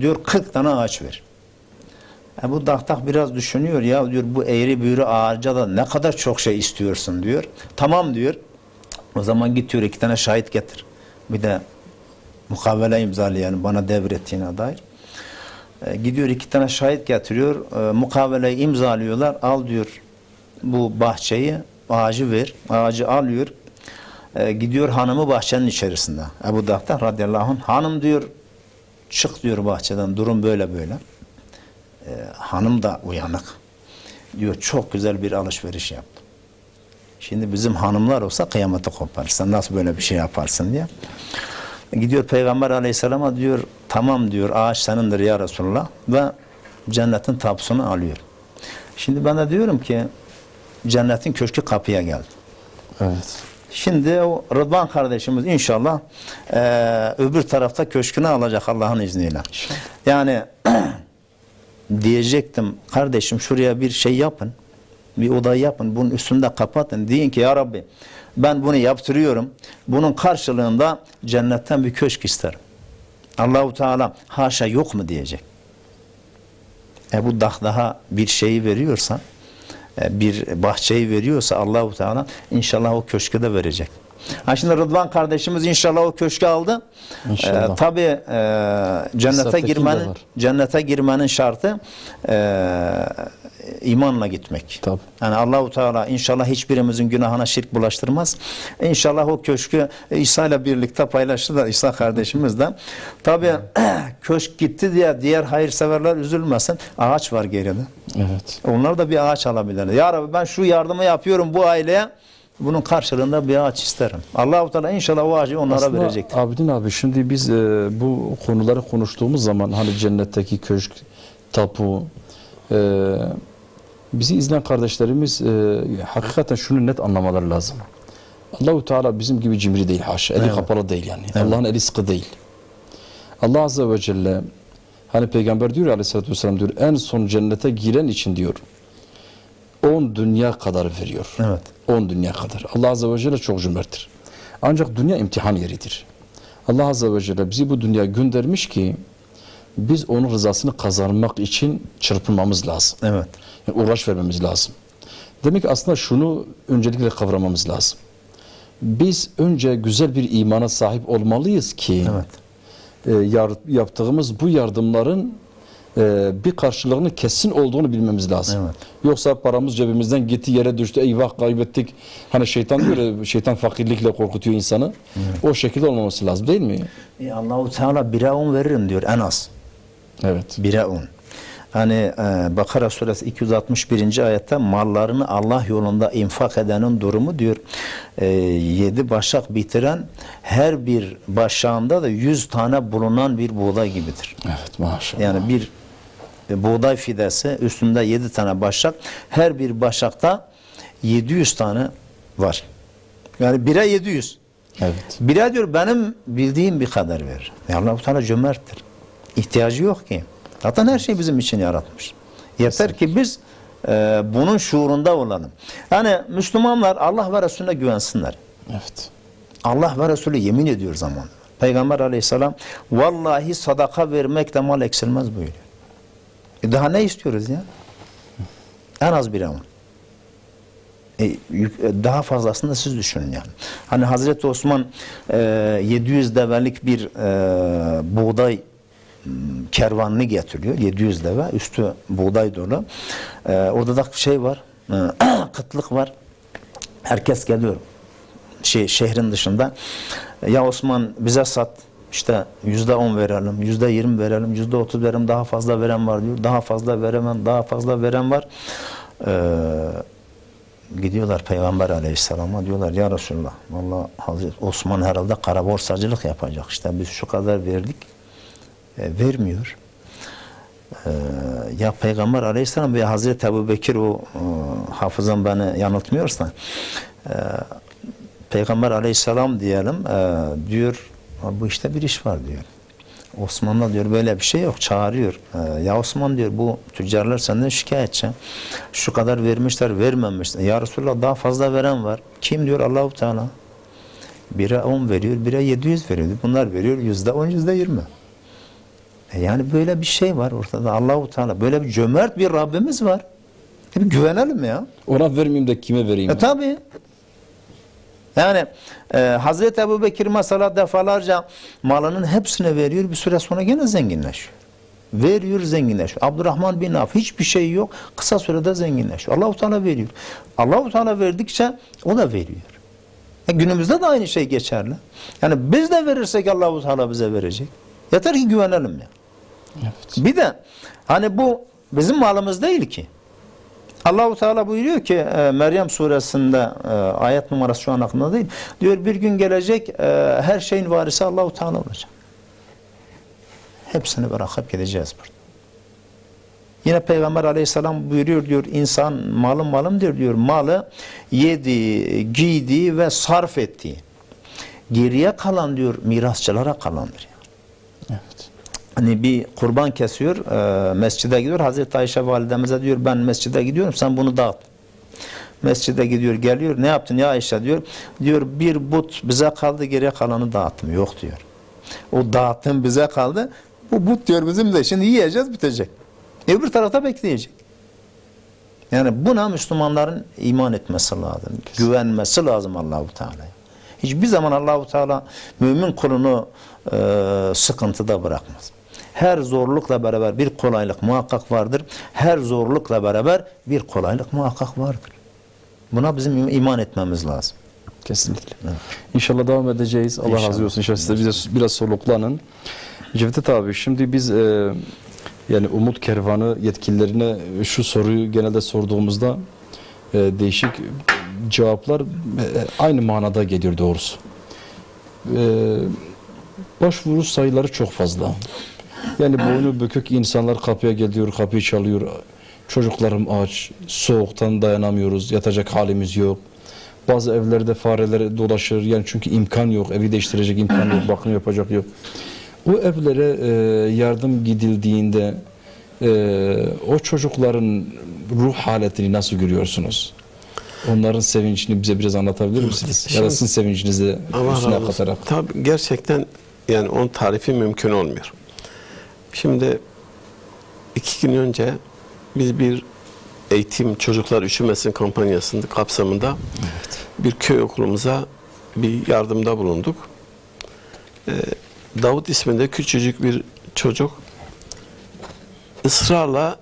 Diyor 40 tane ağaç ver. Ebu Dahtak biraz düşünüyor ya diyor bu eğri büğrü ağaca da ne kadar çok şey istiyorsun diyor. Tamam diyor. O zaman git diyor iki tane şahit getir. Bir de mukavele imzalayan bana devrettiğine dair. E, gidiyor iki tane şahit getiriyor. E, mukaveleyi imzalıyorlar. Al diyor bu bahçeyi ağacı ver. Ağacı alıyor. E, gidiyor hanımı bahçenin içerisinde. Ebu Dahtak radıyallahu anh hanım diyor çık diyor bahçeden durum böyle böyle. E, hanım da uyanık. Diyor çok güzel bir alışveriş yaptım. Şimdi bizim hanımlar olsa kıyameti kopar. Sen nasıl böyle bir şey yaparsın diye. Gidiyor Peygamber aleyhisselama diyor tamam diyor ağaç senindir ya Resulullah ve cennetin tapusunu alıyor. Şimdi ben de diyorum ki cennetin köşkü kapıya geldi. Evet. Şimdi o Rıdvan kardeşimiz inşallah eee, öbür tarafta köşkünü alacak Allah'ın izniyle. Yani diyecektim kardeşim şuraya bir şey yapın. Bir oda yapın. Bunun üstünde kapatın. Deyin ki ya Rabbi ben bunu yaptırıyorum. Bunun karşılığında cennetten bir köşk isterim. Allahu Teala haşa yok mu diyecek. Ebu Dahdaha bir şeyi veriyorsa e, bir bahçeyi veriyorsa Allahu Teala inşallah o köşkü de verecek. Ha şimdi Rıdvan kardeşimiz inşallah o köşkü aldı. İnşallah. Ee, tabii e, cennete girmenin cennete girmenin şartı e, imanla gitmek. Tabii. Yani Allahu Teala inşallah hiçbirimizin günahına şirk bulaştırmaz. İnşallah o köşkü İsa ile birlikte paylaştılar İsa kardeşimiz de. Tabii köşk gitti diye diğer hayırseverler üzülmesin. Ağaç var geride. Evet. Onlar da bir ağaç alabilirler. Ya Rabbi ben şu yardımı yapıyorum bu aileye. Bunun karşılığında bir ağaç isterim. Allahu Teala inşallah o ağacı onlara Aslında verecektir. Abidin abi şimdi biz e, bu konuları konuştuğumuz zaman hani cennetteki köşk, tapu e, bizi izleyen kardeşlerimiz e, hakikaten şunu net anlamaları lazım. Allahu Teala bizim gibi cimri değil haşa. Eli Evet. kapalı değil yani. Allah'ın eli sıkı değil. Allah Azze ve Celle hani peygamber diyor ya aleyhissalatü vesselam diyor en son cennete giren için diyor 10 dünya kadar veriyor. Evet. 10 dünya kadar. Allah Azze ve Celle çok cömerttir. Ancak dünya imtihan yeridir. Allah Azze ve Celle bizi bu dünyaya göndermiş ki biz onun rızasını kazanmak için çırpınmamız lazım. Evet. Yani uğraş vermemiz lazım. Demek ki aslında şunu öncelikle kavramamız lazım. Biz önce güzel bir imana sahip olmalıyız ki Evet. e, yar- yaptığımız bu yardımların e, bir karşılığının kesin olduğunu bilmemiz lazım. Evet. Yoksa paramız cebimizden gitti yere düştü eyvah kaybettik. Hani şeytan ya, şeytan fakirlikle korkutuyor insanı. O şekilde olmaması lazım değil mi? E, Allahu Teala bire on veririm diyor en az. Evet. Bire on. Hani e, Bakara suresi 261. ayette mallarını Allah yolunda infak edenin durumu diyor. E, yedi başak bitiren her bir başağında da yüz tane bulunan bir buğday gibidir. Evet maşallah. Yani bir e, buğday fidesi üstünde yedi tane başak. Her bir başakta 700 tane var. Yani bire 700. Evet. Bire diyor benim bildiğim bir kadar verir. Ya Allah-u Teala cömerttir. İhtiyacı yok ki. Zaten her şey bizim için yaratmış. Yeter ki biz e, bunun şuurunda olalım. Yani Müslümanlar Allah ve Resulüne güvensinler. Evet. Allah ve Resulü yemin ediyor zaman. Peygamber aleyhisselam vallahi sadaka vermekle mal eksilmez buyuruyor. E daha ne istiyoruz ya? En az bir ama. E, e, daha fazlasını da siz düşünün yani. Hani Hazreti Osman e, 700 develik bir e, buğday kervanını getiriyor. 700 deve. Üstü buğday dolu. E, orada da şey var. e, kıtlık var. Herkes geliyor şey şehrin dışında ya Osman bize sat işte yüzde on verelim, yüzde yirmi verelim, yüzde otuz verelim daha fazla veren var diyor. Daha fazla veremem, daha fazla veren var. Ee, gidiyorlar Peygamber aleyhisselama diyorlar ya Resulullah valla Hazreti Osman herhalde kara borsacılık yapacak işte biz şu kadar verdik E, vermiyor. Ee, ya Peygamber aleyhisselam veya Hazreti Ebu Bekir o e, hafızam beni yanıltmıyorsa e, Peygamber aleyhisselam diyelim e, diyor bu işte bir iş var diyor. Osman'la diyor böyle bir şey yok çağırıyor. E, ya Osman diyor bu tüccarlar senden şikayetçi. Şu kadar vermişler vermemişler. Ya Resulallah daha fazla veren var. Kim diyor Allahu Teala. Bire 10 veriyor, bire 700 veriyor. Bunlar veriyor yüzde 10, yüzde 20. E Yani böyle bir şey var ortada. Allahu Teala böyle bir cömert bir Rabbimiz var. E bir güvenelim ya. Ona vermeyeyim de kime vereyim? E tabi. Yani e, Hazreti Ebu Bekir mesela defalarca malının hepsine veriyor. Bir süre sonra gene zenginleşiyor. Veriyor zenginleşiyor. Abdurrahman bin Af hiçbir şey yok. Kısa sürede zenginleşiyor. Allahu Teala veriyor. Allahu Teala verdikçe o da veriyor. E, günümüzde de aynı şey geçerli. Yani biz de verirsek Allahu Teala bize verecek. Yeter ki güvenelim ya. Evet. Bir de hani bu bizim malımız değil ki. Allahu Teala buyuruyor ki e, Meryem suresinde ayet numarası şu an aklımda değil. Diyor bir gün gelecek e, her şeyin varisi Allahu Teala olacak. Hepsini bırakıp gideceğiz burada. Yine Peygamber aleyhisselam buyuruyor diyor insan malım malım diyor diyor malı yedi, giydi ve sarf etti. Geriye kalan diyor mirasçılara kalandır. Hani bir kurban kesiyor, e, mescide gidiyor. Hazreti Ayşe validemize diyor ben mescide gidiyorum sen bunu dağıt. Mescide gidiyor geliyor ne yaptın ya Ayşe diyor. Diyor bir but bize kaldı geriye kalanı dağıttım. Yok diyor. O dağıttım bize kaldı. Bu but diyor bizim de şimdi yiyeceğiz bitecek. Öbür tarafta bekleyecek. Yani buna Müslümanların iman etmesi lazım. Güvenmesi lazım Allahu Teala'ya. Hiçbir zaman Allahu Teala mümin kulunu e, sıkıntıda bırakmaz. Her zorlukla beraber bir kolaylık muhakkak vardır. Her zorlukla beraber bir kolaylık muhakkak vardır. Buna bizim iman etmemiz lazım. Kesinlikle. Evet. İnşallah devam edeceğiz. Allah İnşallah. razı olsun. İnşallah siz de bize biraz soluklanın. Cevdet abi şimdi biz e, yani Umut Kervanı yetkililerine şu soruyu genelde sorduğumuzda e, değişik cevaplar e, aynı manada geliyor doğrusu. E, başvuru sayıları çok fazla. Yani boynu bükük insanlar kapıya geliyor, kapıyı çalıyor. Çocuklarım aç, soğuktan dayanamıyoruz, yatacak halimiz yok. Bazı evlerde fareler dolaşır. Yani çünkü imkan yok, evi değiştirecek imkan yok, bakım yapacak yok. O evlere e, yardım gidildiğinde e, o çocukların ruh haletini nasıl görüyorsunuz? Onların sevincini bize biraz anlatabilir misiniz? Ya da Şimdi- sizin sevincinizi Allah üstüne katarak. Tabii gerçekten yani onun tarifi mümkün olmuyor. Şimdi iki gün önce biz bir eğitim çocuklar üşümesin kampanyasının kapsamında bir köy okulumuza bir yardımda bulunduk. Ee, Davut isminde küçücük bir çocuk ısrarla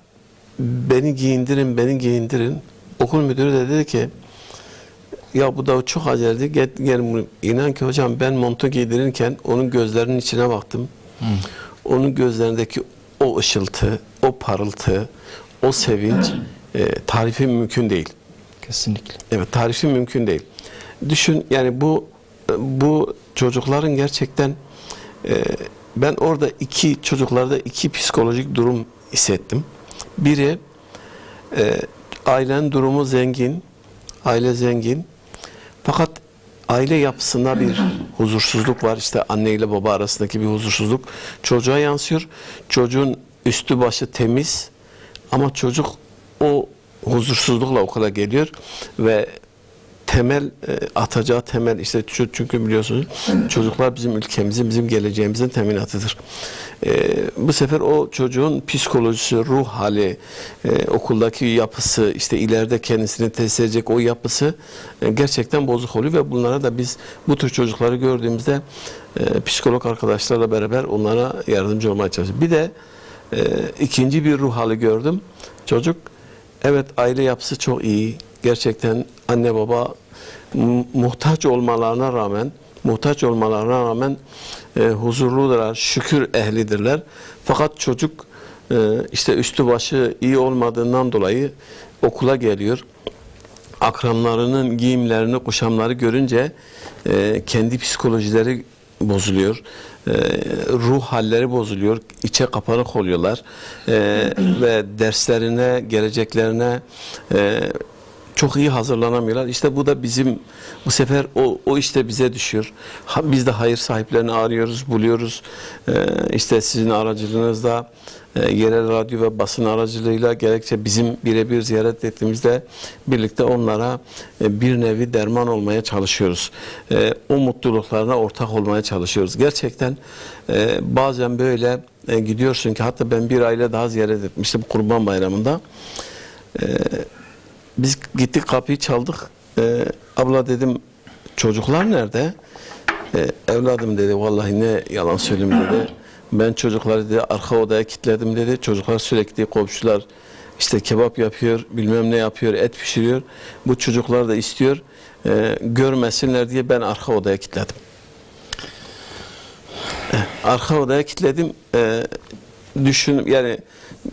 beni giyindirin, beni giyindirin. Okul müdürü de dedi ki ya bu da çok aceldi. Gel, gel, inan ki hocam ben montu giydirirken onun gözlerinin içine baktım. Onun gözlerindeki o ışıltı, o parıltı, o sevinç e, tarifi mümkün değil. Kesinlikle. Evet tarifi mümkün değil. Düşün yani bu bu çocukların gerçekten e, ben orada iki çocuklarda iki psikolojik durum hissettim. Biri e, ailenin durumu zengin, aile zengin. Fakat aile yapısında bir huzursuzluk var. İşte anne ile baba arasındaki bir huzursuzluk çocuğa yansıyor. Çocuğun üstü başı temiz ama çocuk o huzursuzlukla okula geliyor ve temel e, atacağı temel işte çünkü biliyorsunuz çocuklar bizim ülkemizin bizim geleceğimizin teminatıdır. E, bu sefer o çocuğun psikolojisi, ruh hali, e, okuldaki yapısı, işte ileride kendisini test edecek o yapısı e, gerçekten bozuk oluyor ve bunlara da biz bu tür çocukları gördüğümüzde e, psikolog arkadaşlarla beraber onlara yardımcı olmaya çalışıyoruz. Bir de e, ikinci bir ruh hali gördüm. Çocuk evet aile yapısı çok iyi. Gerçekten anne baba mu- muhtaç olmalarına rağmen muhtaç olmalarına rağmen e, huzurludirler, şükür ehlidirler. Fakat çocuk e, işte üstü başı iyi olmadığından dolayı okula geliyor. Akranlarının giyimlerini, kuşamları görünce e, kendi psikolojileri bozuluyor. E, ruh halleri bozuluyor. içe kapanık oluyorlar. E, ve derslerine, geleceklerine e, çok iyi hazırlanamıyorlar. İşte bu da bizim bu sefer o, o işte bize düşüyor. Ha, biz de hayır sahiplerini arıyoruz, buluyoruz. Ee, işte sizin aracılığınızda e, yerel radyo ve basın aracılığıyla gerekçe bizim birebir ziyaret ettiğimizde birlikte onlara e, bir nevi derman olmaya çalışıyoruz. E, o mutluluklarına ortak olmaya çalışıyoruz. Gerçekten e, bazen böyle e, gidiyorsun ki hatta ben bir aile daha ziyaret etmiştim Kurban Bayramı'nda. E, biz gittik kapıyı çaldık. E, abla dedim çocuklar nerede? E, evladım dedi vallahi ne yalan söyleyeyim dedi. Ben çocukları dedi arka odaya kilitledim dedi. Çocuklar sürekli komşular işte kebap yapıyor, bilmem ne yapıyor, et pişiriyor. Bu çocuklar da istiyor. e, görmesinler diye ben arka odaya kilitledim. Arka odaya kilitledim. E, düşün yani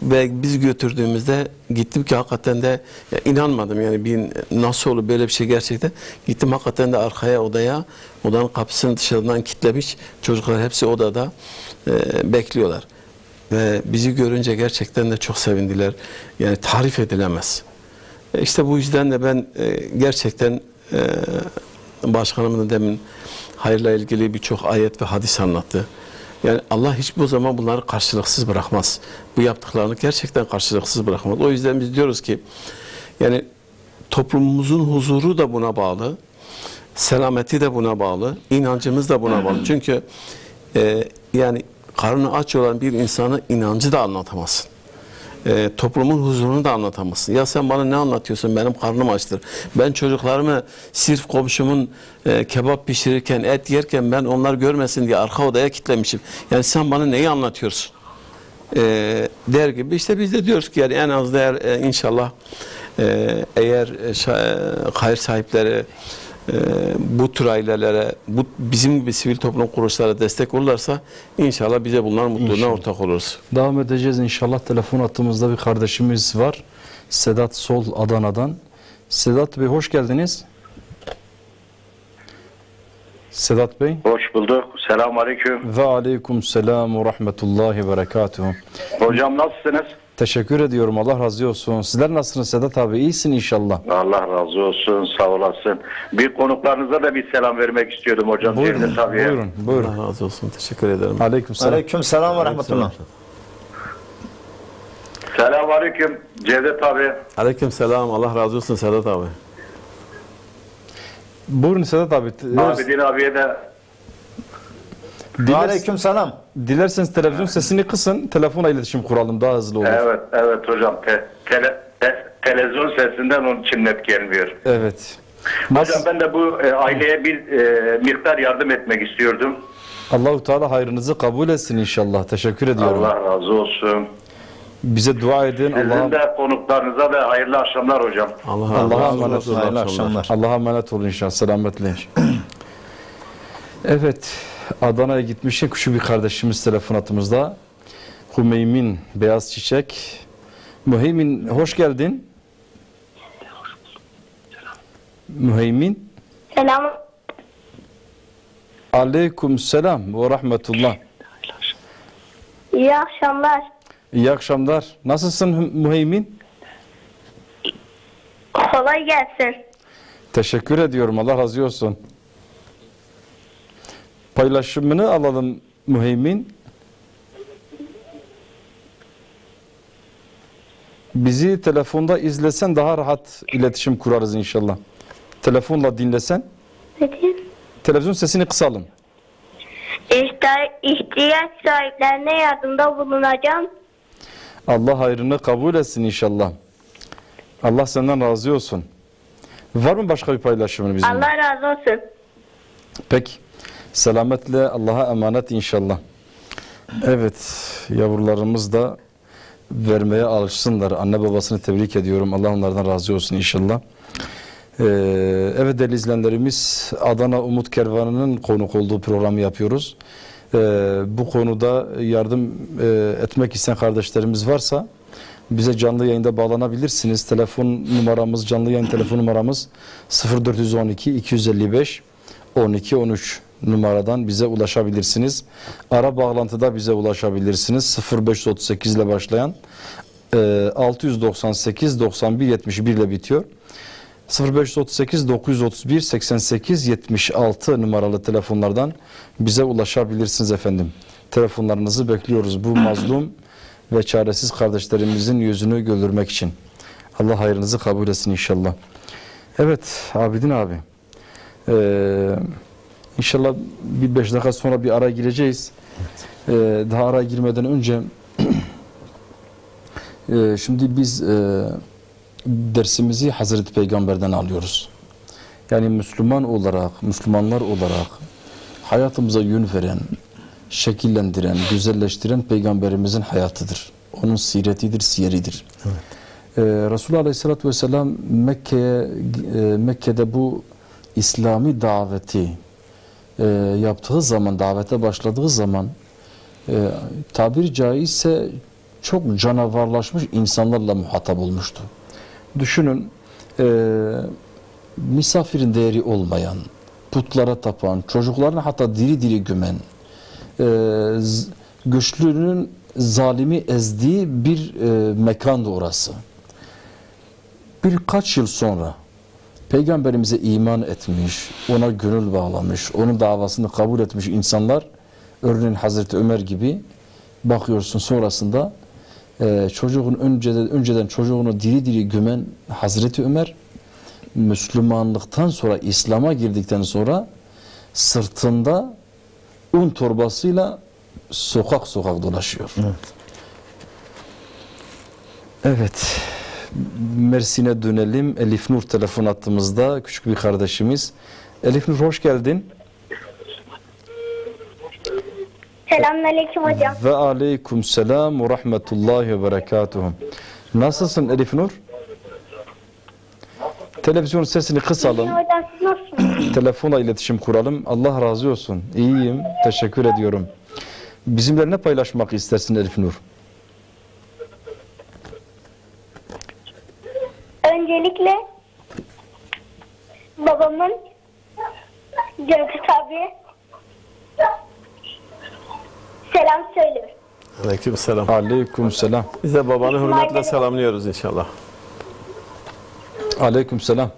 ve biz götürdüğümüzde gittim ki hakikaten de ya inanmadım yani bir nasıl olur böyle bir şey gerçekten. Gittim hakikaten de arkaya odaya odanın kapısını dışarıdan kilitlemiş çocuklar hepsi odada e, bekliyorlar. Ve bizi görünce gerçekten de çok sevindiler. Yani tarif edilemez. E, işte bu yüzden de ben e, gerçekten e, başkanımın demin hayırla ilgili birçok ayet ve hadis anlattı. Yani Allah hiçbir zaman bunları karşılıksız bırakmaz. Bu yaptıklarını gerçekten karşılıksız bırakmaz. O yüzden biz diyoruz ki yani toplumumuzun huzuru da buna bağlı. Selameti de buna bağlı. inancımız da buna bağlı. Çünkü e, yani karnı aç olan bir insana inancı da anlatamazsın e, toplumun huzurunu da anlatamazsın. Ya sen bana ne anlatıyorsun? Benim karnım açtır. Ben çocuklarımı sırf komşumun e, kebap pişirirken, et yerken ben onlar görmesin diye arka odaya kilitlemişim. Yani sen bana neyi anlatıyorsun? E, der gibi. İşte biz de diyoruz ki yani en az değer e, inşallah e, eğer e, e, hayır sahipleri e, bu tür ailelere, bu bizim gibi sivil toplum kuruluşlara destek olurlarsa inşallah bize bunların mutluluğuna İnşallah. ortak oluruz. Devam edeceğiz inşallah. Telefon hattımızda bir kardeşimiz var. Sedat Sol Adana'dan. Sedat Bey hoş geldiniz. Sedat Bey. Hoş bulduk. Selamun Aleyküm. Ve aleyküm selam ve rahmetullahi ve berekatuhu. Hocam nasılsınız? Teşekkür ediyorum. Allah razı olsun. Sizler nasılsınız Sedat abi? İyisin inşallah. Allah razı olsun. Sağ olasın. Bir konuklarınıza da bir selam vermek istiyordum hocam. Buyurun. Abiye. Buyurun. Buyurun. Allah razı olsun. Teşekkür ederim. Aleyküm selam. Aleyküm selam ve rahmetullah. Selamun Aleyküm. Cevdet abi. Aleyküm selam. Allah razı olsun Sedat abi. Buyurun Sedat abi. Abidin abiye de Diler, Aleyküm selam. dilerseniz televizyon sesini kısın. Telefonla iletişim kuralım. Daha hızlı olur. evet evet hocam. Te- tele- te- televizyon sesinden onun için net gelmiyor. Evet. Hocam Nasıl? ben de bu e, aileye bir e, miktar yardım etmek istiyordum. Allahu Teala hayrınızı kabul etsin inşallah. Teşekkür ediyorum. Allah razı olsun. Bize dua edin. Sizin Allah'a de konuklarınıza da hayırlı akşamlar hocam. Allah Allah'a razı emanet olsun. olun. Hayırlı akşamlar. Allah'a emanet olun inşallah. Selametle. evet. Adana'ya gitmiştik. Şu bir kardeşimiz telefon hattımızda. Hümeymin Beyaz Çiçek. Müheymin hoş geldin. Müheymin. Selam. Aleyküm selam ve rahmetullah. İyi akşamlar. İyi akşamlar. Nasılsın Müheymin? Kolay gelsin. Teşekkür ediyorum. Allah razı olsun. Paylaşımını alalım Müheymin. Bizi telefonda izlesen daha rahat iletişim kurarız inşallah. Telefonla dinlesen. Ne diyeyim? Televizyon sesini kısalım. İhtiyaç, ihtiyaç sahiplerine yardımda bulunacağım. Allah hayrını kabul etsin inşallah. Allah senden razı olsun. Var mı başka bir paylaşımın bizimle? Allah razı olsun. Peki. Selametle Allah'a emanet inşallah. Evet. Yavrularımız da vermeye alışsınlar. Anne babasını tebrik ediyorum. Allah onlardan razı olsun inşallah. Ee, evet değerli izleyenlerimiz Adana Umut Kervanı'nın konuk olduğu programı yapıyoruz. Ee, bu konuda yardım e, etmek isteyen kardeşlerimiz varsa bize canlı yayında bağlanabilirsiniz. Telefon numaramız, canlı yayın telefon numaramız 0412 255 12 13 numaradan bize ulaşabilirsiniz. Ara bağlantıda bize ulaşabilirsiniz. 0538 ile başlayan e, 698 91 71 ile bitiyor. 0538 931 88 76 numaralı telefonlardan bize ulaşabilirsiniz efendim. Telefonlarınızı bekliyoruz bu mazlum ve çaresiz kardeşlerimizin yüzünü güldürmek için. Allah hayrınızı kabul etsin inşallah. Evet Abidin abi. Ee, İnşallah bir beş dakika sonra bir ara gireceğiz. Ee, daha ara girmeden önce e, şimdi biz e, dersimizi Hazreti Peygamber'den alıyoruz. Yani Müslüman olarak, Müslümanlar olarak hayatımıza yön veren, şekillendiren, güzelleştiren Peygamberimizin hayatıdır. Onun siretidir, siyeridir. Ee, Resulullah Aleyhisselatü Vesselam Mekke'ye e, Mekke'de bu İslami daveti e, yaptığı zaman, davete başladığı zaman e, tabiri caizse çok canavarlaşmış insanlarla muhatap olmuştu. Düşünün e, misafirin değeri olmayan, putlara tapan, çocuklarını hatta diri diri gömen, e, güçlünün zalimi ezdiği bir e, mekandı orası. Birkaç yıl sonra Peygamberimize iman etmiş, ona gönül bağlamış, onun davasını kabul etmiş insanlar, örneğin Hazreti Ömer gibi bakıyorsun sonrasında e, çocuğun önceden, önceden çocuğunu diri diri gömen Hazreti Ömer, Müslümanlıktan sonra, İslam'a girdikten sonra sırtında un torbasıyla sokak sokak dolaşıyor. Evet. Mersin'e dönelim. Elif Nur telefon attığımızda küçük bir kardeşimiz. Elif Nur hoş geldin. Selamünaleyküm hocam. Ve aleyküm selam ve rahmetullahi ve berekatuhu. Nasılsın Elif Nur? Televizyonun sesini kısalım. Telefonla iletişim kuralım. Allah razı olsun. İyiyim. Teşekkür ediyorum. Bizimle ne paylaşmak istersin Elif Nur? Öncelikle babamın Cevdet abiye selam söylüyorum. Aleyküm selam. Aleyküm selam. Biz de babanı hürmetle selamlıyoruz inşallah. Aleyküm selam.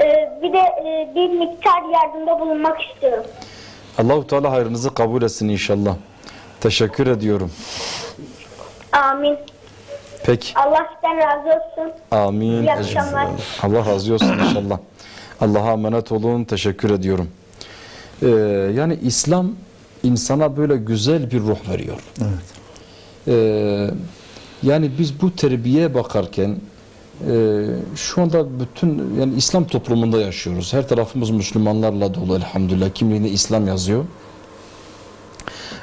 Ee, bir de e, bir miktar yardımda bulunmak istiyorum. Allahu Teala hayrınızı kabul etsin inşallah. Teşekkür ediyorum. Amin. Peki. Allah sizden razı olsun. Amin. İyi akşamlar. Allah razı olsun inşallah. Allah'a emanet olun. Teşekkür ediyorum. Ee, yani İslam insana böyle güzel bir ruh veriyor. Ee, yani biz bu terbiyeye bakarken e, şu anda bütün yani İslam toplumunda yaşıyoruz. Her tarafımız Müslümanlarla dolu elhamdülillah. Kimliğinde İslam yazıyor.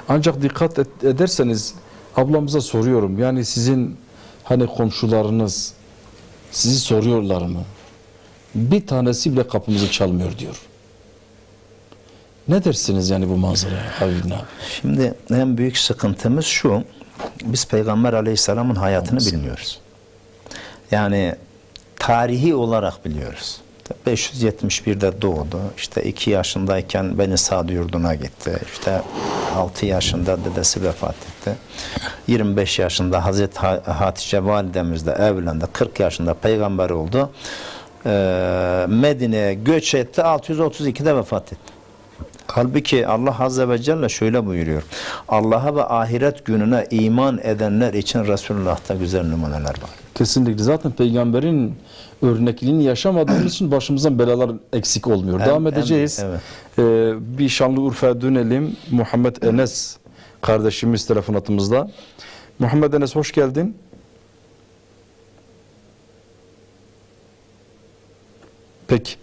Ancak dikkat ederseniz ablamıza soruyorum. Yani sizin hani komşularınız sizi soruyorlar mı? Bir tanesi bile kapımızı çalmıyor diyor. Ne dersiniz yani bu manzaraya Habibin abi? Şimdi en büyük sıkıntımız şu. Biz Peygamber Aleyhisselam'ın hayatını bilmiyoruz. Yani tarihi olarak biliyoruz. 571'de doğdu. İşte 2 yaşındayken Beni Sad yurduna gitti. İşte 6 yaşında dedesi vefat etti. 25 yaşında Hazreti Ha- Hatice validemizle evlendi. 40 yaşında peygamber oldu. Ee, Medine'ye göç etti. 632'de vefat etti. Halbuki Allah Azze ve Celle şöyle buyuruyor. Allah'a ve ahiret gününe iman edenler için Resulullah'ta güzel numuneler var. Kesinlikle. Zaten peygamberin örnekliğini yaşamadığımız için başımızdan belalar eksik olmuyor. En- Devam edeceğiz. büyük, Ee, bir Şanlıurfa'ya dönelim. Muhammed Enes kardeşimiz telefon hattımızda. Muhammed Enes hoş geldin. Peki.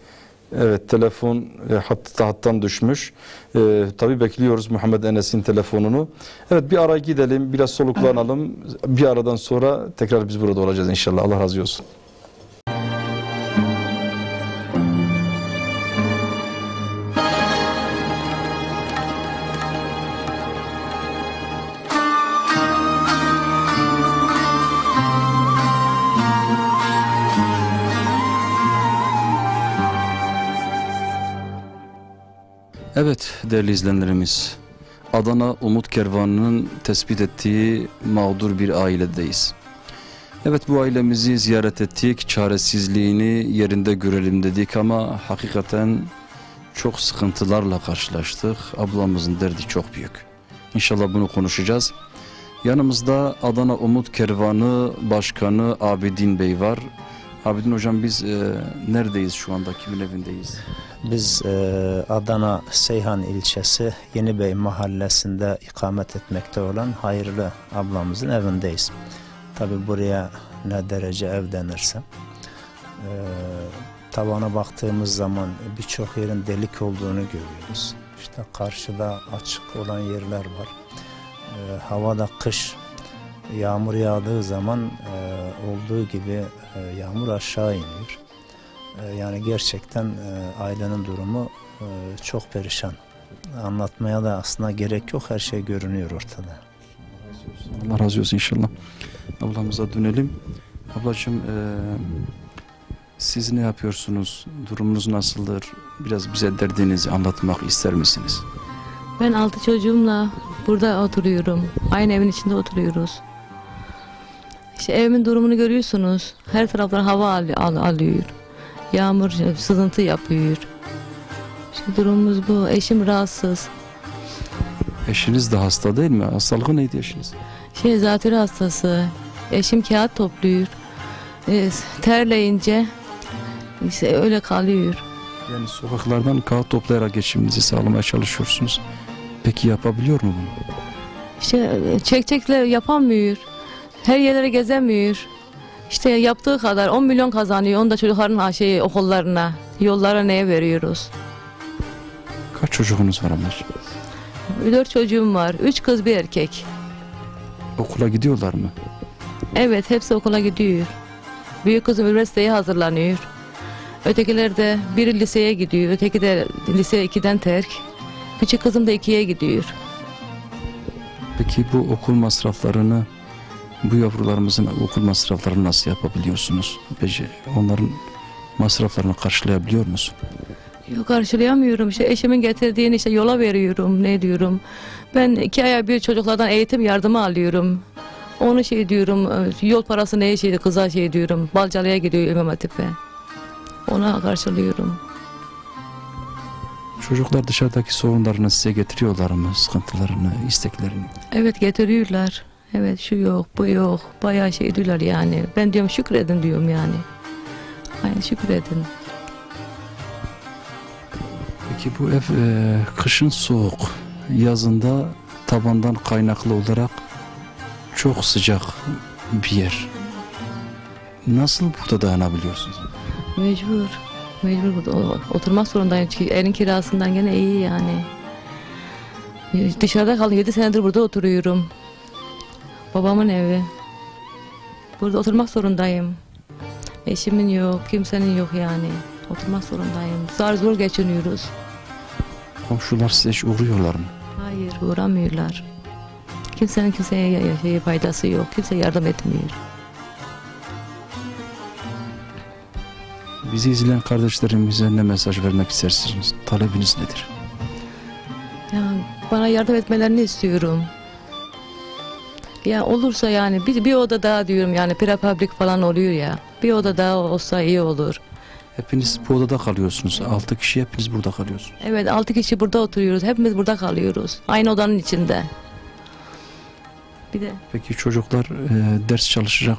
Evet telefon e, hatta hattan düşmüş. E, tabii bekliyoruz Muhammed Enes'in telefonunu. Evet bir ara gidelim, biraz soluklanalım. Bir aradan sonra tekrar biz burada olacağız inşallah. Allah razı olsun. Evet değerli izleyenlerimiz. Adana Umut Kervanı'nın tespit ettiği mağdur bir ailedeyiz. Evet bu ailemizi ziyaret ettik. Çaresizliğini yerinde görelim dedik ama hakikaten çok sıkıntılarla karşılaştık. Ablamızın derdi çok büyük. İnşallah bunu konuşacağız. Yanımızda Adana Umut Kervanı Başkanı Abidin Bey var. Abidin hocam biz e, neredeyiz şu anda? Kimin evindeyiz? Biz e, Adana Seyhan ilçesi Yenibey mahallesinde ikamet etmekte olan hayırlı ablamızın evindeyiz. Tabi buraya ne derece ev denirse. E, tavana baktığımız zaman birçok yerin delik olduğunu görüyoruz. İşte karşıda açık olan yerler var. E, havada kış yağmur yağdığı zaman e, olduğu gibi e, yağmur aşağı iniyor. E, yani gerçekten e, ailenin durumu e, çok perişan. Anlatmaya da aslında gerek yok. Her şey görünüyor ortada. Allah razı olsun inşallah. Ablamıza dönelim. Ablacığım e, siz ne yapıyorsunuz? Durumunuz nasıldır? Biraz bize derdinizi anlatmak ister misiniz? Ben altı çocuğumla burada oturuyorum. Aynı evin içinde oturuyoruz. İşte evimin durumunu görüyorsunuz. Her taraftan hava al- al- alıyor. Yağmur sızıntı yapıyor. İşte durumumuz bu. Eşim rahatsız. Eşiniz de hasta değil mi? Hastalığı neydi eşiniz? Şey zatürre hastası. Eşim kağıt topluyor. E, terleyince işte öyle kalıyor. Yani sokaklardan kağıt toplayarak geçiminizi sağlamaya çalışıyorsunuz. Peki yapabiliyor mu bunu? İşte e, çekçekle yapamıyor. Her yerlere gezemiyor. İşte yaptığı kadar 10 milyon kazanıyor. Onu da çocukların şey, okullarına, yollara neye veriyoruz? Kaç çocuğunuz var ablacığım? Dört çocuğum var. Üç kız bir erkek. Okula gidiyorlar mı? Evet hepsi okula gidiyor. Büyük kızım üniversiteye hazırlanıyor. Ötekiler de biri liseye gidiyor. Öteki de lise 2'den terk. Küçük kızım da 2'ye gidiyor. Peki bu okul masraflarını bu yavrularımızın okul masraflarını nasıl yapabiliyorsunuz? Peki onların masraflarını karşılayabiliyor musun? Yok karşılayamıyorum. İşte eşimin getirdiğini işte yola veriyorum. Ne diyorum. Ben iki aya bir çocuklardan eğitim yardımı alıyorum. Onu şey diyorum. e, Yol parası neye şeydi kıza şey diyorum. Balcalı'ya gidiyor İmam Hatip'e. Ona karşılıyorum. Çocuklar dışarıdaki sorunlarını size getiriyorlar mı? Sıkıntılarını, isteklerini? Evet getiriyorlar. Evet şu yok bu yok. Bayağı şey diyorlar yani. Ben diyorum şükredin diyorum yani. Hayır şükredin. Peki bu ev e, kışın soğuk, yazında tabandan kaynaklı olarak çok sıcak bir yer. Nasıl burada dayanabiliyorsunuz? Mecbur. Mecbur burada oturmak zorundayım. Çünkü evin kirasından gene iyi yani. Dışarıda kaldım. 7 senedir burada oturuyorum. Babamın evi. Burada oturmak zorundayım. Eşimin yok, kimsenin yok yani. Oturmak zorundayım. Zar zor geçiniyoruz. Komşular size hiç uğruyorlar mı? Hayır, uğramıyorlar. Kimsenin kimseye şey, faydası yok. Kimse yardım etmiyor. Bizi izleyen kardeşlerimize ne mesaj vermek istersiniz? Talebiniz nedir? Ya bana yardım etmelerini istiyorum. Ya olursa yani bir, bir oda daha diyorum yani prefabrik falan oluyor ya. Bir oda daha olsa iyi olur. Hepiniz bu odada kalıyorsunuz. Altı kişi hepiniz burada kalıyorsunuz. Evet altı kişi burada oturuyoruz. Hepimiz burada kalıyoruz. Aynı odanın içinde. Bir de Peki çocuklar e, ders çalışacak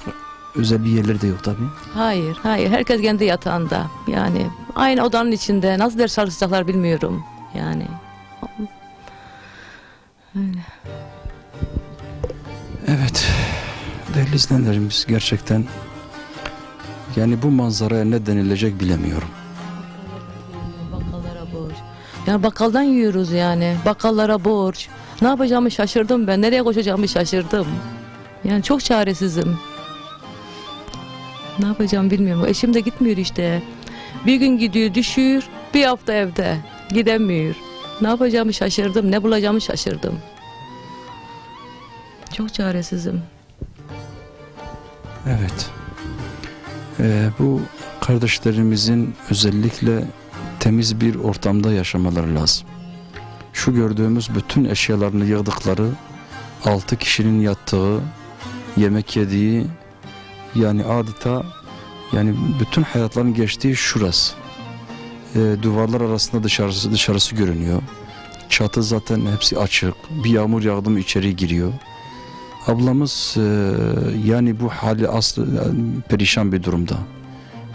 özel bir yerleri de yok tabii. hayır hayır herkes kendi yatağında. Yani aynı odanın içinde. Nasıl ders çalışacaklar bilmiyorum. Yani. Evet. Değerli izleyenlerimiz gerçekten yani bu manzaraya ne denilecek bilemiyorum. Bakkallara borç. Yani bakkaldan yiyoruz yani. Bakkallara borç. Ne yapacağımı şaşırdım ben. Nereye koşacağımı şaşırdım. Yani çok çaresizim. Ne yapacağımı bilmiyorum. Eşim de gitmiyor işte. Bir gün gidiyor düşüyor. Bir hafta evde. Gidemiyor. Ne yapacağımı şaşırdım. Ne bulacağımı şaşırdım. Çok çaresizim. Evet. Ee, bu kardeşlerimizin özellikle temiz bir ortamda yaşamaları lazım. Şu gördüğümüz bütün eşyalarını yığdıkları, altı kişinin yattığı, yemek yediği, yani adeta yani bütün hayatların geçtiği şurası. Ee, duvarlar arasında dışarısı dışarısı görünüyor. Çatı zaten hepsi açık. Bir yağmur yağdı mı içeri giriyor. Ablamız e, yani bu hali aslı yani perişan bir durumda.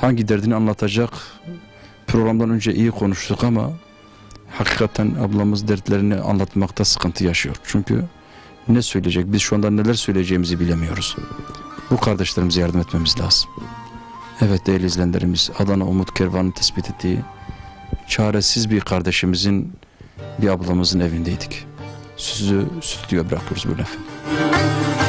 hangi derdini anlatacak programdan önce iyi konuştuk ama hakikaten ablamız dertlerini anlatmakta sıkıntı yaşıyor. Çünkü ne söyleyecek? Biz şu anda neler söyleyeceğimizi bilemiyoruz. Bu kardeşlerimize yardım etmemiz lazım. Evet değerli izleyenlerimiz Adana Umut Kervan'ın tespit ettiği çaresiz bir kardeşimizin bir ablamızın evindeydik. Sizi stüdyoya bırakıyoruz böyle efendim. Evet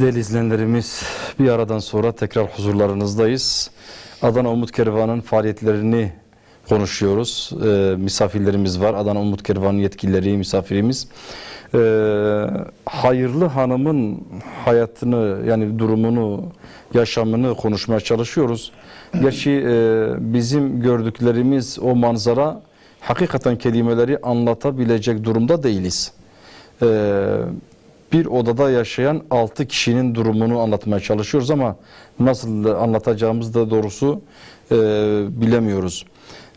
değerli izleyenlerimiz bir aradan sonra tekrar huzurlarınızdayız. Adana Umut Kervanı'nın faaliyetlerini konuşuyoruz. Ee, misafirlerimiz var. Adana Umut Kervanı yetkilileri, misafirimiz. Ee, hayırlı hanımın hayatını yani durumunu, yaşamını konuşmaya çalışıyoruz. Gerçi e, bizim gördüklerimiz o manzara hakikaten kelimeleri anlatabilecek durumda değiliz. Ee, bir odada yaşayan 6 kişinin durumunu anlatmaya çalışıyoruz ama nasıl anlatacağımız da doğrusu e, bilemiyoruz.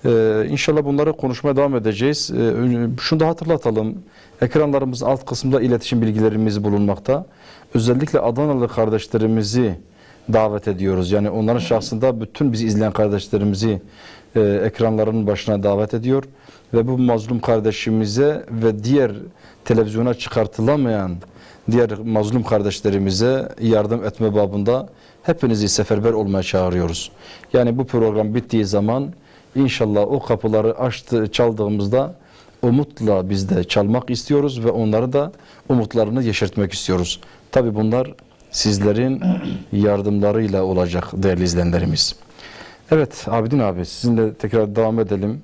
E, inşallah bunları konuşmaya devam edeceğiz. E, ön- şunu da hatırlatalım. Ekranlarımızın alt kısmında iletişim bilgilerimiz bulunmakta. Özellikle Adanalı kardeşlerimizi davet ediyoruz. Yani onların şahsında bütün bizi izleyen kardeşlerimizi e, ekranların başına davet ediyor. Ve bu mazlum kardeşimize ve diğer televizyona çıkartılamayan diğer mazlum kardeşlerimize yardım etme babında hepinizi seferber olmaya çağırıyoruz. Yani bu program bittiği zaman inşallah o kapıları açtı, çaldığımızda umutla biz de çalmak istiyoruz ve onları da umutlarını yeşertmek istiyoruz. Tabi bunlar sizlerin yardımlarıyla olacak değerli izleyenlerimiz. Evet Abidin abi sizinle tekrar devam edelim.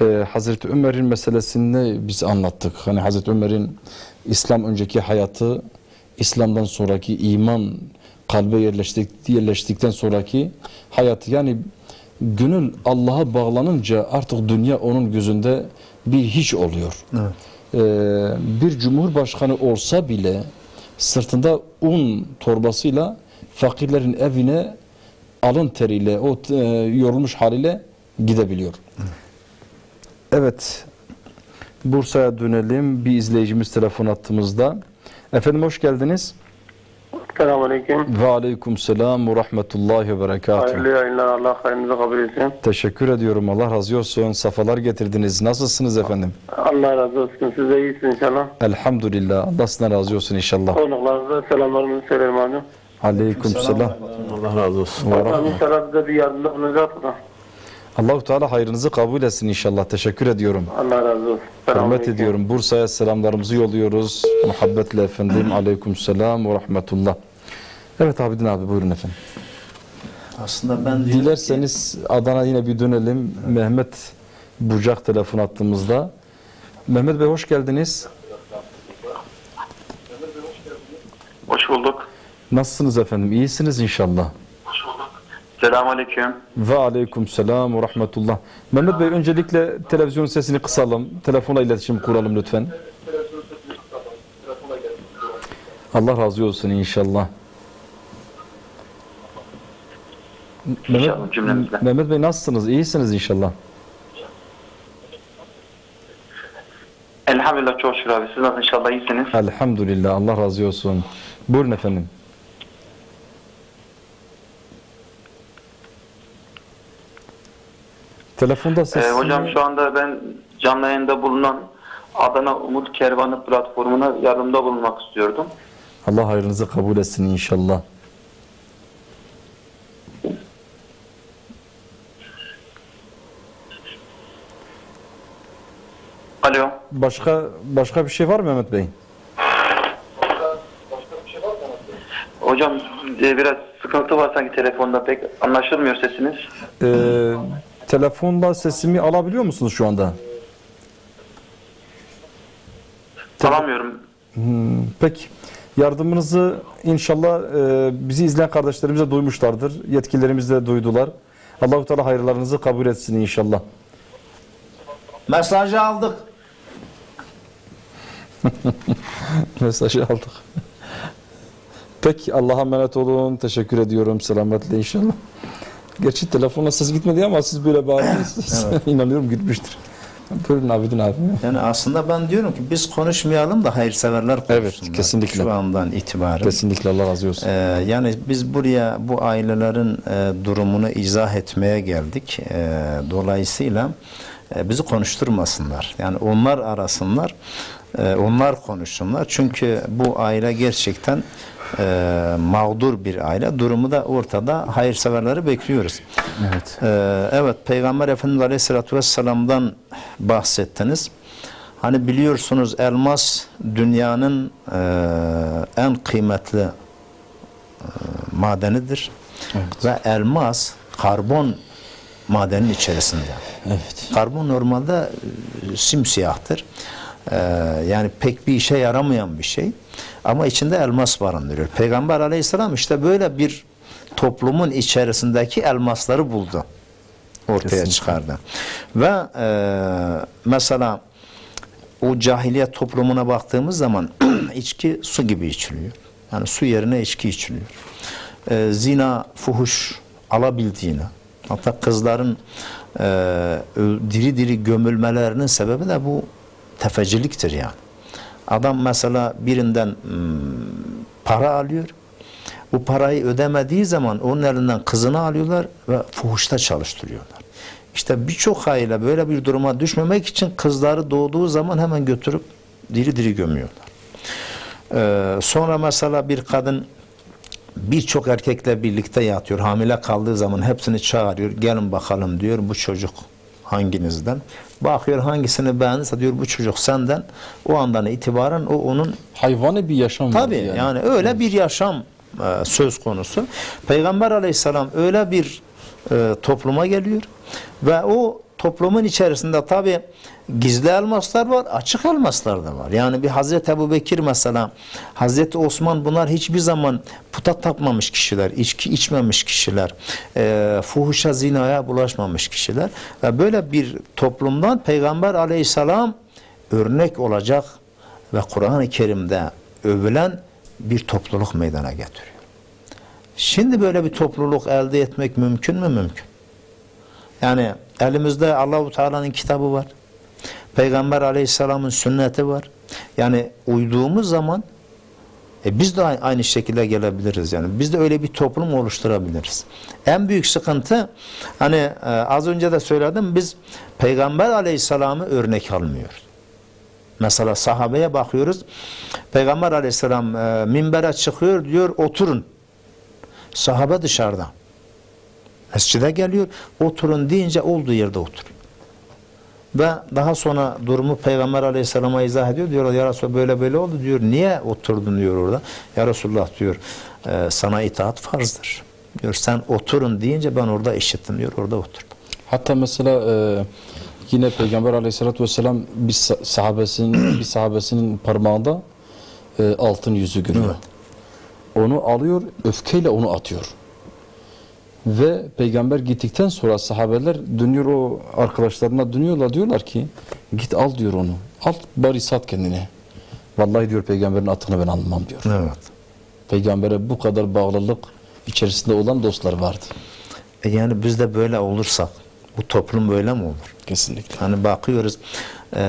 Ee, Hazreti Ömer'in meselesini biz anlattık. Hani Hazreti Ömer'in İslam önceki hayatı, İslam'dan sonraki iman kalbe yerleştik, yerleştikten sonraki hayatı. Yani gönül Allah'a bağlanınca artık dünya onun gözünde bir hiç oluyor. Ee, bir cumhurbaşkanı olsa bile sırtında un torbasıyla fakirlerin evine alın teriyle, o e, yorulmuş haliyle gidebiliyor. Evet, Bursa'ya dönelim. Bir izleyicimiz telefon attığımızda. Efendim hoş geldiniz. Selamünaleyküm. Ve aleyküm selam ve rahmetullahi ve berekatuhu. Hayırlı yayınlar. Allah hayrınızı kabul etsin. Teşekkür ediyorum. Allah razı olsun. Safalar getirdiniz. Nasılsınız efendim? Allah razı olsun. Siz de iyisiniz inşallah. Elhamdülillah. Allah sizden razı olsun inşallah. Konuklarınıza selamlarımı söylerim abi. Aleyküm selam. Allah razı olsun. Rahmet. inşallah bize bir yardımda bulunacak da. Allahu Teala hayrınızı kabul etsin inşallah. Teşekkür ediyorum. Allah razı olsun. Hürmet ediyorum. Bursa'ya selamlarımızı yolluyoruz. Muhabbetle efendim. Aleyküm selam ve rahmetullah. Evet Abidin abi buyurun efendim. Aslında ben diyorum ki, Dilerseniz Adana yine bir dönelim. Mehmet Bucak telefon attığımızda. Mehmet Bey hoş geldiniz. Hoş bulduk. Nasılsınız efendim? İyisiniz inşallah. Selamünaleyküm. Ve aleyküm selam ve rahmetullah. Mehmet Bey öncelikle televizyon sesini kısalım. Telefona iletişim kuralım lütfen. Allah razı olsun inşallah. İnşallah cümlemizle. Mehmet Bey nasılsınız? İyisiniz inşallah. Elhamdülillah çok şükür abi. Siz nasıl inşallah iyisiniz? Elhamdülillah. Allah razı olsun. Buyurun efendim. Telefonda ses. Ee, hocam şu anda ben canlı yayında bulunan Adana Umut Kervanı platformuna yardımda bulunmak istiyordum. Allah hayrınızı kabul etsin inşallah. Alo. Başka başka bir şey var mı Mehmet Bey? Hocam e, biraz sıkıntı var sanki telefonda pek anlaşılmıyor sesiniz. Ee, telefonda sesimi alabiliyor musunuz şu anda? Alamıyorum. Hmm, peki. Yardımınızı inşallah e, bizi izleyen kardeşlerimiz de duymuşlardır. Yetkililerimiz de duydular. Allahu Teala hayırlarınızı kabul etsin inşallah. Mesajı aldık. Mesajı aldık. Peki Allah'a emanet olun. Teşekkür ediyorum. Selametle inşallah. Gerçi telefonla ses gitmedi ama siz böyle bağırıyorsunuz. İnanıyorum gitmiştir. Buyurun Abidin abi. Yani aslında ben diyorum ki biz konuşmayalım da hayırseverler konuşsunlar. Evet, kesinlikle. Şu andan itibaren. Kesinlikle Allah razı olsun. Ee, yani biz buraya bu ailelerin e, durumunu izah etmeye geldik. E, dolayısıyla e, bizi konuşturmasınlar. Yani onlar arasınlar, e, onlar konuşsunlar. Çünkü bu aile gerçekten e, mağdur bir aile. Durumu da ortada. Hayırseverleri bekliyoruz. Evet. Ee, evet Peygamber Efendimiz Aleyhisselatü Vesselam'dan bahsettiniz. Hani biliyorsunuz elmas dünyanın e, en kıymetli e, madenidir. Ve elmas karbon madenin içerisinde. Evet. Karbon normalde e, simsiyahtır. Ee, yani pek bir işe yaramayan bir şey. Ama içinde elmas barındırıyor. Peygamber aleyhisselam işte böyle bir toplumun içerisindeki elmasları buldu. Ortaya Kesinlikle. çıkardı. Ve e, mesela o cahiliye toplumuna baktığımız zaman içki su gibi içiliyor. Yani su yerine içki içiliyor. E, zina, fuhuş alabildiğine hatta kızların e, diri diri gömülmelerinin sebebi de bu tefeciliktir yani. Adam mesela birinden hmm, para alıyor. Bu parayı ödemediği zaman onun elinden kızını alıyorlar ve fuhuşta çalıştırıyorlar. İşte birçok aile böyle bir duruma düşmemek için kızları doğduğu zaman hemen götürüp diri diri gömüyorlar. Ee, sonra mesela bir kadın birçok erkekle birlikte yatıyor. Hamile kaldığı zaman hepsini çağırıyor. Gelin bakalım diyor bu çocuk hanginizden. Bakıyor hangisini beğendiyse diyor bu çocuk senden. O andan itibaren o onun Hayvani bir yaşam Tabii yani, öyle bir yaşam e, söz konusu. Peygamber aleyhisselam öyle bir e, topluma geliyor ve o toplumun içerisinde tabi gizli elmaslar var, açık elmaslar da var. Yani bir Hazreti Ebu Bekir mesela, Hazreti Osman bunlar hiçbir zaman puta tapmamış kişiler, içki içmemiş kişiler, e, fuhuşa zinaya bulaşmamış kişiler. Ve böyle bir toplumdan Peygamber aleyhisselam örnek olacak ve Kur'an-ı Kerim'de övülen bir topluluk meydana getiriyor. Şimdi böyle bir topluluk elde etmek mümkün mü? Mümkün. Yani elimizde Allahu Teala'nın kitabı var. Peygamber Aleyhisselam'ın sünneti var. Yani uyduğumuz zaman e, biz de aynı şekilde gelebiliriz yani. Biz de öyle bir toplum oluşturabiliriz. En büyük sıkıntı hani e, az önce de söyledim biz Peygamber Aleyhisselam'ı örnek almıyoruz. Mesela sahabeye bakıyoruz. Peygamber aleyhisselam e, minbere çıkıyor diyor oturun. Sahabe dışarıda. Mescide geliyor. Oturun deyince olduğu yerde oturuyor. Ve daha sonra durumu Peygamber aleyhisselama izah ediyor. Diyor ya Resulallah böyle böyle oldu diyor. Niye oturdun diyor orada. Ya Resulullah diyor e, sana itaat farzdır. Diyor sen oturun deyince ben orada işittim diyor. Orada oturdum. Hatta mesela e, yine Peygamber Aleyhisselatü Vesselam bir sa- sahabesinin bir sahabesinin parmağında e, altın yüzü görüyor. Onu alıyor, öfkeyle onu atıyor. Ve peygamber gittikten sonra sahabeler dönüyor o arkadaşlarına dönüyorlar diyorlar ki git al diyor onu. Al bari sat kendine. Vallahi diyor peygamberin atını ben almam diyor. Evet. Peygambere bu kadar bağlılık içerisinde olan dostlar vardı. E yani biz de böyle olursak bu toplum böyle mi olur? Kesinlikle. Hani bakıyoruz e,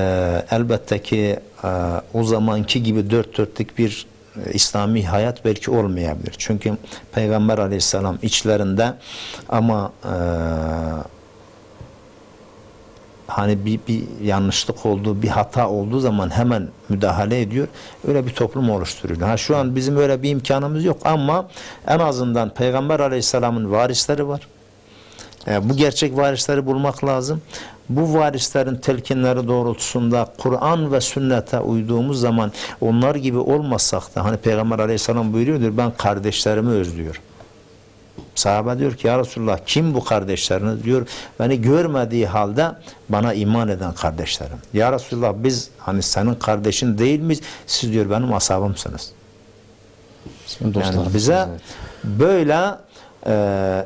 elbette ki e, o zamanki gibi dört dörtlük bir İslami hayat belki olmayabilir. Çünkü Peygamber aleyhisselam içlerinde ama e, hani bir, bir yanlışlık olduğu, bir hata olduğu zaman hemen müdahale ediyor. Öyle bir toplum oluşturuyor. Ha şu an bizim öyle bir imkanımız yok ama en azından Peygamber Aleyhisselam'ın varisleri var. E, bu gerçek varisleri bulmak lazım. Bu varislerin telkinleri doğrultusunda Kur'an ve sünnete uyduğumuz zaman onlar gibi olmasak da hani Peygamber Aleyhisselam buyuruyordur ben kardeşlerimi özlüyorum. Sahabe diyor ki ya Resulullah kim bu kardeşleriniz diyor. Beni görmediği halde bana iman eden kardeşlerim. Ya Resulullah biz hani senin kardeşin değil miyiz? Siz diyor benim ashabımsınız. Sizin Yani bize evet. böyle e,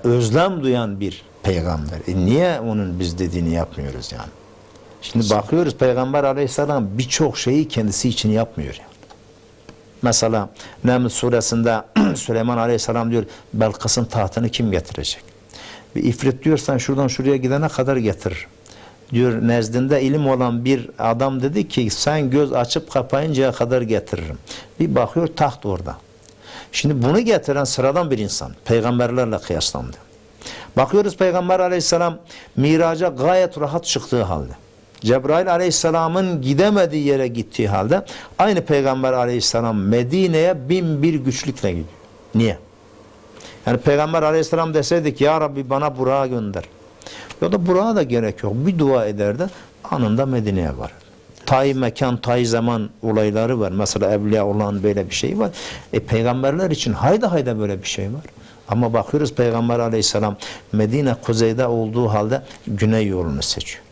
özlem duyan bir peygamber. E niye onun biz dediğini yapmıyoruz yani? Şimdi bakıyoruz Peygamber aleyhisselam birçok şeyi kendisi için yapmıyor. Yani. Mesela Neml suresinde Süleyman aleyhisselam diyor Belkıs'ın tahtını kim getirecek? Bir ifrit diyorsan şuradan şuraya gidene kadar getirir. Diyor nezdinde ilim olan bir adam dedi ki sen göz açıp kapayıncaya kadar getiririm. Bir bakıyor taht orada. Şimdi bunu getiren sıradan bir insan. Peygamberlerle kıyaslandı. Bakıyoruz Peygamber aleyhisselam miraca gayet rahat çıktığı halde. Cebrail aleyhisselamın gidemediği yere gittiği halde aynı Peygamber aleyhisselam Medine'ye bin bir güçlükle gidiyor. Niye? Yani Peygamber aleyhisselam deseydi ki ya Rabbi bana Burak'a gönder. Ya da Burak'a da gerek yok. Bir dua ederdi anında Medine'ye varır. Tay mekan, tay zaman olayları var. Mesela evliya olan böyle bir şey var. E peygamberler için hayda hayda böyle bir şey var. Ama bakıyoruz Peygamber aleyhisselam Medine kuzeyde olduğu halde güney yolunu seçiyor.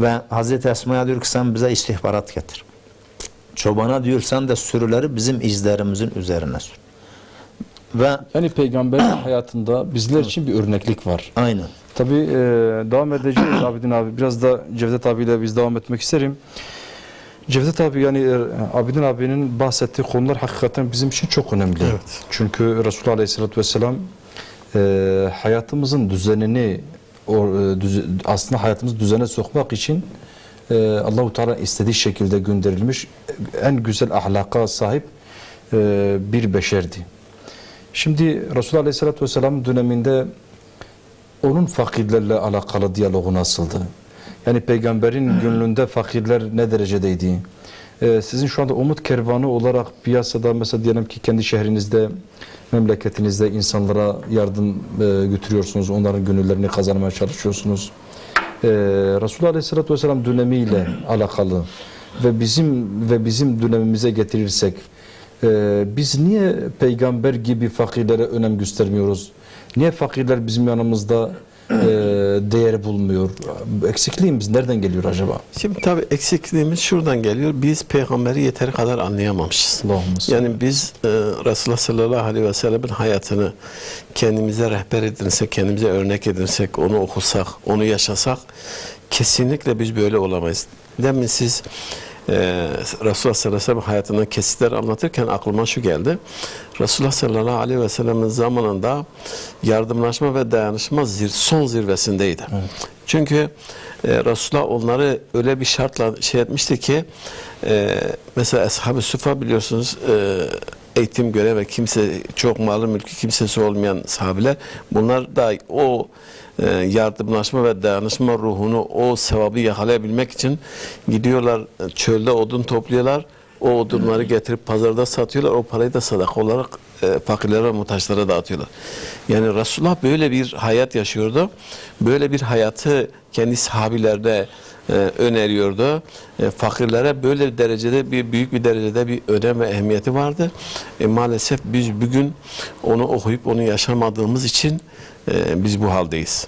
Ve Hazreti Esma'ya diyor ki sen bize istihbarat getir. Çobana diyor sen de sürüleri bizim izlerimizin üzerine sür. Ve Yani peygamberin hayatında bizler için bir örneklik var. aynen. Tabii e, devam edeceğiz Abidin abi. Biraz da Cevdet abiyle biz devam etmek isterim. Cevdet abi yani e, Abidin abinin bahsettiği konular hakikaten bizim için çok önemli. Evet. Çünkü Resulullah Aleyhisselatü Vesselam e, hayatımızın düzenini o, e, düze- aslında hayatımızı düzene sokmak için e, Allahu Teala istediği şekilde gönderilmiş en güzel ahlaka sahip e, bir beşerdi. Şimdi Resulullah Aleyhisselatü Vesselam döneminde onun fakirlerle alakalı diyalogu nasıldı? Yani peygamberin gönlünde fakirler ne derecedeydi? Ee, sizin şu anda umut kervanı olarak piyasada mesela diyelim ki kendi şehrinizde, memleketinizde insanlara yardım e, götürüyorsunuz. Onların gönüllerini kazanmaya çalışıyorsunuz. Ee, Resulullah Aleyhisselatü Vesselam dönemiyle alakalı ve bizim ve bizim dönemimize getirirsek e, biz niye peygamber gibi fakirlere önem göstermiyoruz? Niye fakirler bizim yanımızda e, değer bulmuyor? Eksikliğimiz nereden geliyor acaba? Şimdi tabii eksikliğimiz şuradan geliyor. Biz peygamberi yeteri kadar anlayamamışız. Yani biz e, Resulullah sallallahu aleyhi ve sellemin hayatını kendimize rehber edinsek, kendimize örnek edinsek, onu okusak, onu yaşasak kesinlikle biz böyle olamayız. Demin siz e, Resulullah sallallahu aleyhi ve sellem hayatından kesitler anlatırken aklıma şu geldi. Resulullah sallallahu aleyhi ve sellemin zamanında yardımlaşma ve dayanışma zir, son zirvesindeydi. Çünkü e, Resulullah onları öyle bir şartla şey etmişti ki e, mesela Ashab-ı Sufa biliyorsunuz e, eğitim göre ve kimse çok malı mülkü kimsesi olmayan sahabeler bunlar da o yardımlaşma ve dayanışma ruhunu o sevabı yakalayabilmek için gidiyorlar e, çölde odun topluyorlar o odunları getirip pazarda satıyorlar o parayı da sadaka olarak e, fakirlere ve muhtaçlara dağıtıyorlar. Yani Resulullah böyle bir hayat yaşıyordu. Böyle bir hayatı kendi sahabilerde e, öneriyordu. E, fakirlere böyle bir derecede bir büyük bir derecede bir önem ve ehemmiyeti vardı. E, maalesef biz bugün onu okuyup onu yaşamadığımız için e, biz bu haldeyiz.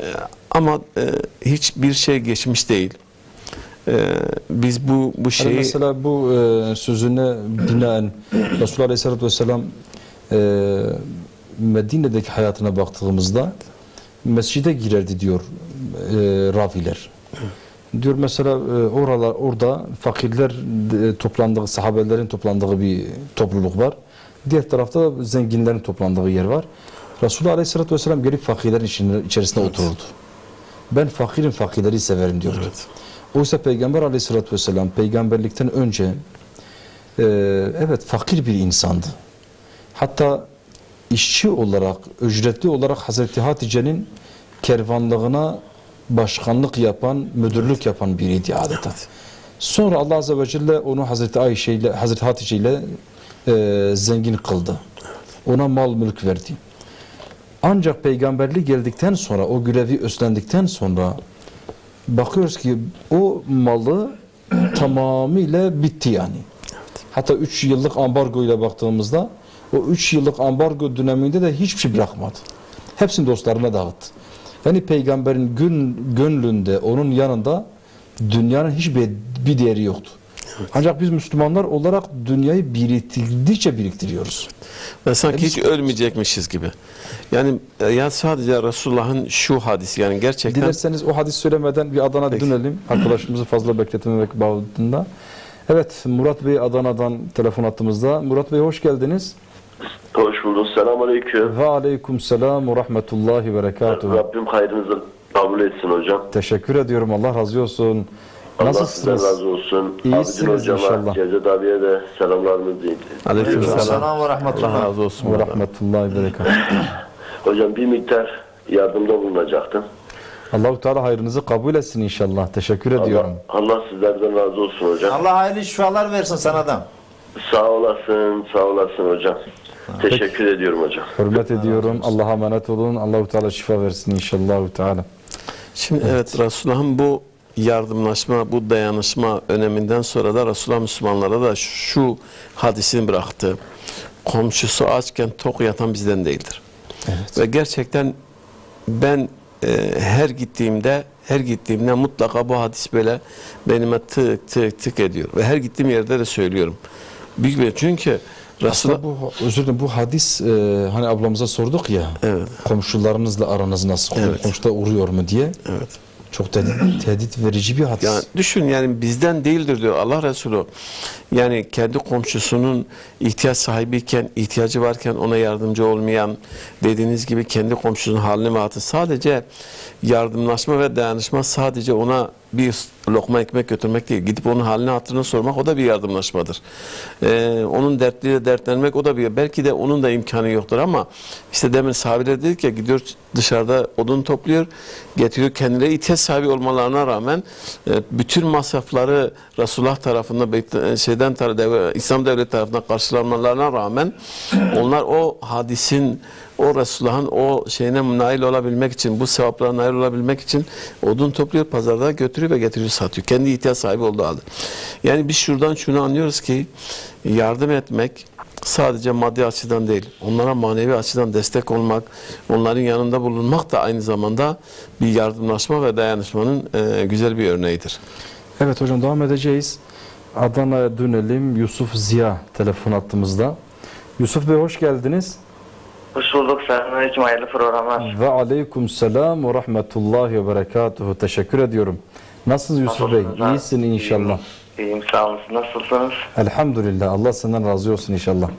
E, ama e, hiçbir şey geçmiş değil. E, biz bu bu Hani şeyi mesela bu e, sözüne binaen Resulullah Aleyhisselatü Vesselam e, Medine'deki hayatına baktığımızda mescide girerdi diyor e, raviler. Diyor mesela e, oralar orada fakirler e, toplandığı, sahabelerin toplandığı bir topluluk var. Diğer tarafta zenginlerin toplandığı yer var. Resulullah Aleyhisselatü Vesselam gelip fakirlerin içerisinde otururdu. Ben fakirin fakirleri severim diyordu. Evet. Oysa Peygamber Aleyhisselatü Vesselam peygamberlikten önce e, evet fakir bir insandı. Hatta işçi olarak, ücretli olarak Hazreti Hatice'nin kervanlığına başkanlık yapan, müdürlük yapan biriydi adeta. Sonra Allah Azze ve Celle onu Hazreti Ayşe ile, Hazreti Hatice ile e, zengin kıldı. Ona mal mülk verdi. Ancak peygamberlik geldikten sonra, o görevi üstlendikten sonra bakıyoruz ki o malı tamamıyla bitti yani. Hatta 3 yıllık ambargo ile baktığımızda o 3 yıllık ambargo döneminde de hiçbir şey bırakmadı. Hepsini dostlarına dağıttı. Yani peygamberin gün, gönlünde, onun yanında dünyanın hiçbir bir değeri yoktu. Ancak biz Müslümanlar olarak dünyayı biriktirdikçe biriktiriyoruz. Ve sanki biz- hiç ölmeyecekmişiz gibi. Yani e, ya sadece Resulullah'ın şu hadisi yani gerçekten Dilerseniz o hadis söylemeden bir Adana Peki. dönelim. Arkadaşımızı fazla bekletmemek babında. Evet Murat Bey Adana'dan telefon attığımızda. Murat Bey hoş geldiniz. Hoş bulduk. Selamun Aleyküm. Ve aleyküm selam ve rahmetullahi ve berekatuhu. Rabbim hayrınızı kabul etsin hocam. Teşekkür ediyorum. Allah razı olsun. Allah sizden Nasılsınız? razı olsun. İyisiniz Abidin hocama, inşallah. Cevdet abiye de selamlarımızı iletin. Aleykümselam. Selam ve Allah rahmetullah. razı olsun. Ve rahmetullahi ve berekatuhu. Hocam bir miktar yardımda bulunacaktım. Allahu Teala hayrınızı kabul etsin inşallah. Teşekkür ediyorum. Allah, Allah sizlerden razı olsun hocam. Allah hayırlı şifalar versin sana da. Sağ olasın, sağ olasın hocam. Teşekkür ediyorum hocam. Hürmet ediyorum. Allah'a emanet olun. Allahu Teala şifa versin inşallah Teala. Şimdi evet, Resulullah'ın bu yardımlaşma, bu dayanışma öneminden sonra da Resulullah Müslümanlara da şu hadisini bıraktı. Komşusu açken tok yatan bizden değildir. Ve gerçekten ben e, her gittiğimde her gittiğimde mutlaka bu hadis böyle benime tık tık tık ediyor. Ve her gittiğim yerde de söylüyorum. Büyük bir çünkü Resulullah bu özür dilerim bu hadis e, hani ablamıza sorduk ya. Evet. Komşularınızla aranız nasıl? Evet. Komşuda uğruyor mu diye. evet. Çok tehdit, tehdit verici bir hadis. Yani düşün yani bizden değildir diyor Allah Resulü. Yani kendi komşusunun ihtiyaç sahibiyken, ihtiyacı varken ona yardımcı olmayan, dediğiniz gibi kendi komşusunun halini ve hatırı sadece yardımlaşma ve dayanışma sadece ona bir lokma ekmek götürmek değil. Gidip onun halini hatırını sormak o da bir yardımlaşmadır. Ee, onun dertliyle dertlenmek o da bir belki de onun da imkanı yoktur ama işte demin sahabeler dedik ya gidiyor dışarıda odun topluyor getiriyor kendileri ihtiyaç sahibi olmalarına rağmen e, bütün masrafları Resulullah tarafından Beyt- e, şeyden tar- İslam devleti tarafından karşılanmalarına rağmen onlar o hadisin o Resulullah'ın o şeyine nail olabilmek için, bu sevaplara nail olabilmek için odun topluyor, pazarda götürüyor ve getiriyor, satıyor. Kendi ihtiyaç sahibi olduğu halde. Yani biz şuradan şunu anlıyoruz ki yardım etmek sadece maddi açıdan değil, onlara manevi açıdan destek olmak, onların yanında bulunmak da aynı zamanda bir yardımlaşma ve dayanışmanın e, güzel bir örneğidir. Evet hocam devam edeceğiz. Adana'ya dönelim. Yusuf Ziya telefon attığımızda. Yusuf Bey hoş geldiniz. Hoş bulduk. Selamünaleyküm. Hayırlı programlar. Ve aleyküm selam ve rahmetullahi ve berekatuhu. Teşekkür ediyorum. Nasılsınız Yusuf Bey? Nasılsınız? İyisin inşallah. İyiyim. Sağ olasın. Nasılsınız? Elhamdülillah. Allah senden razı olsun inşallah.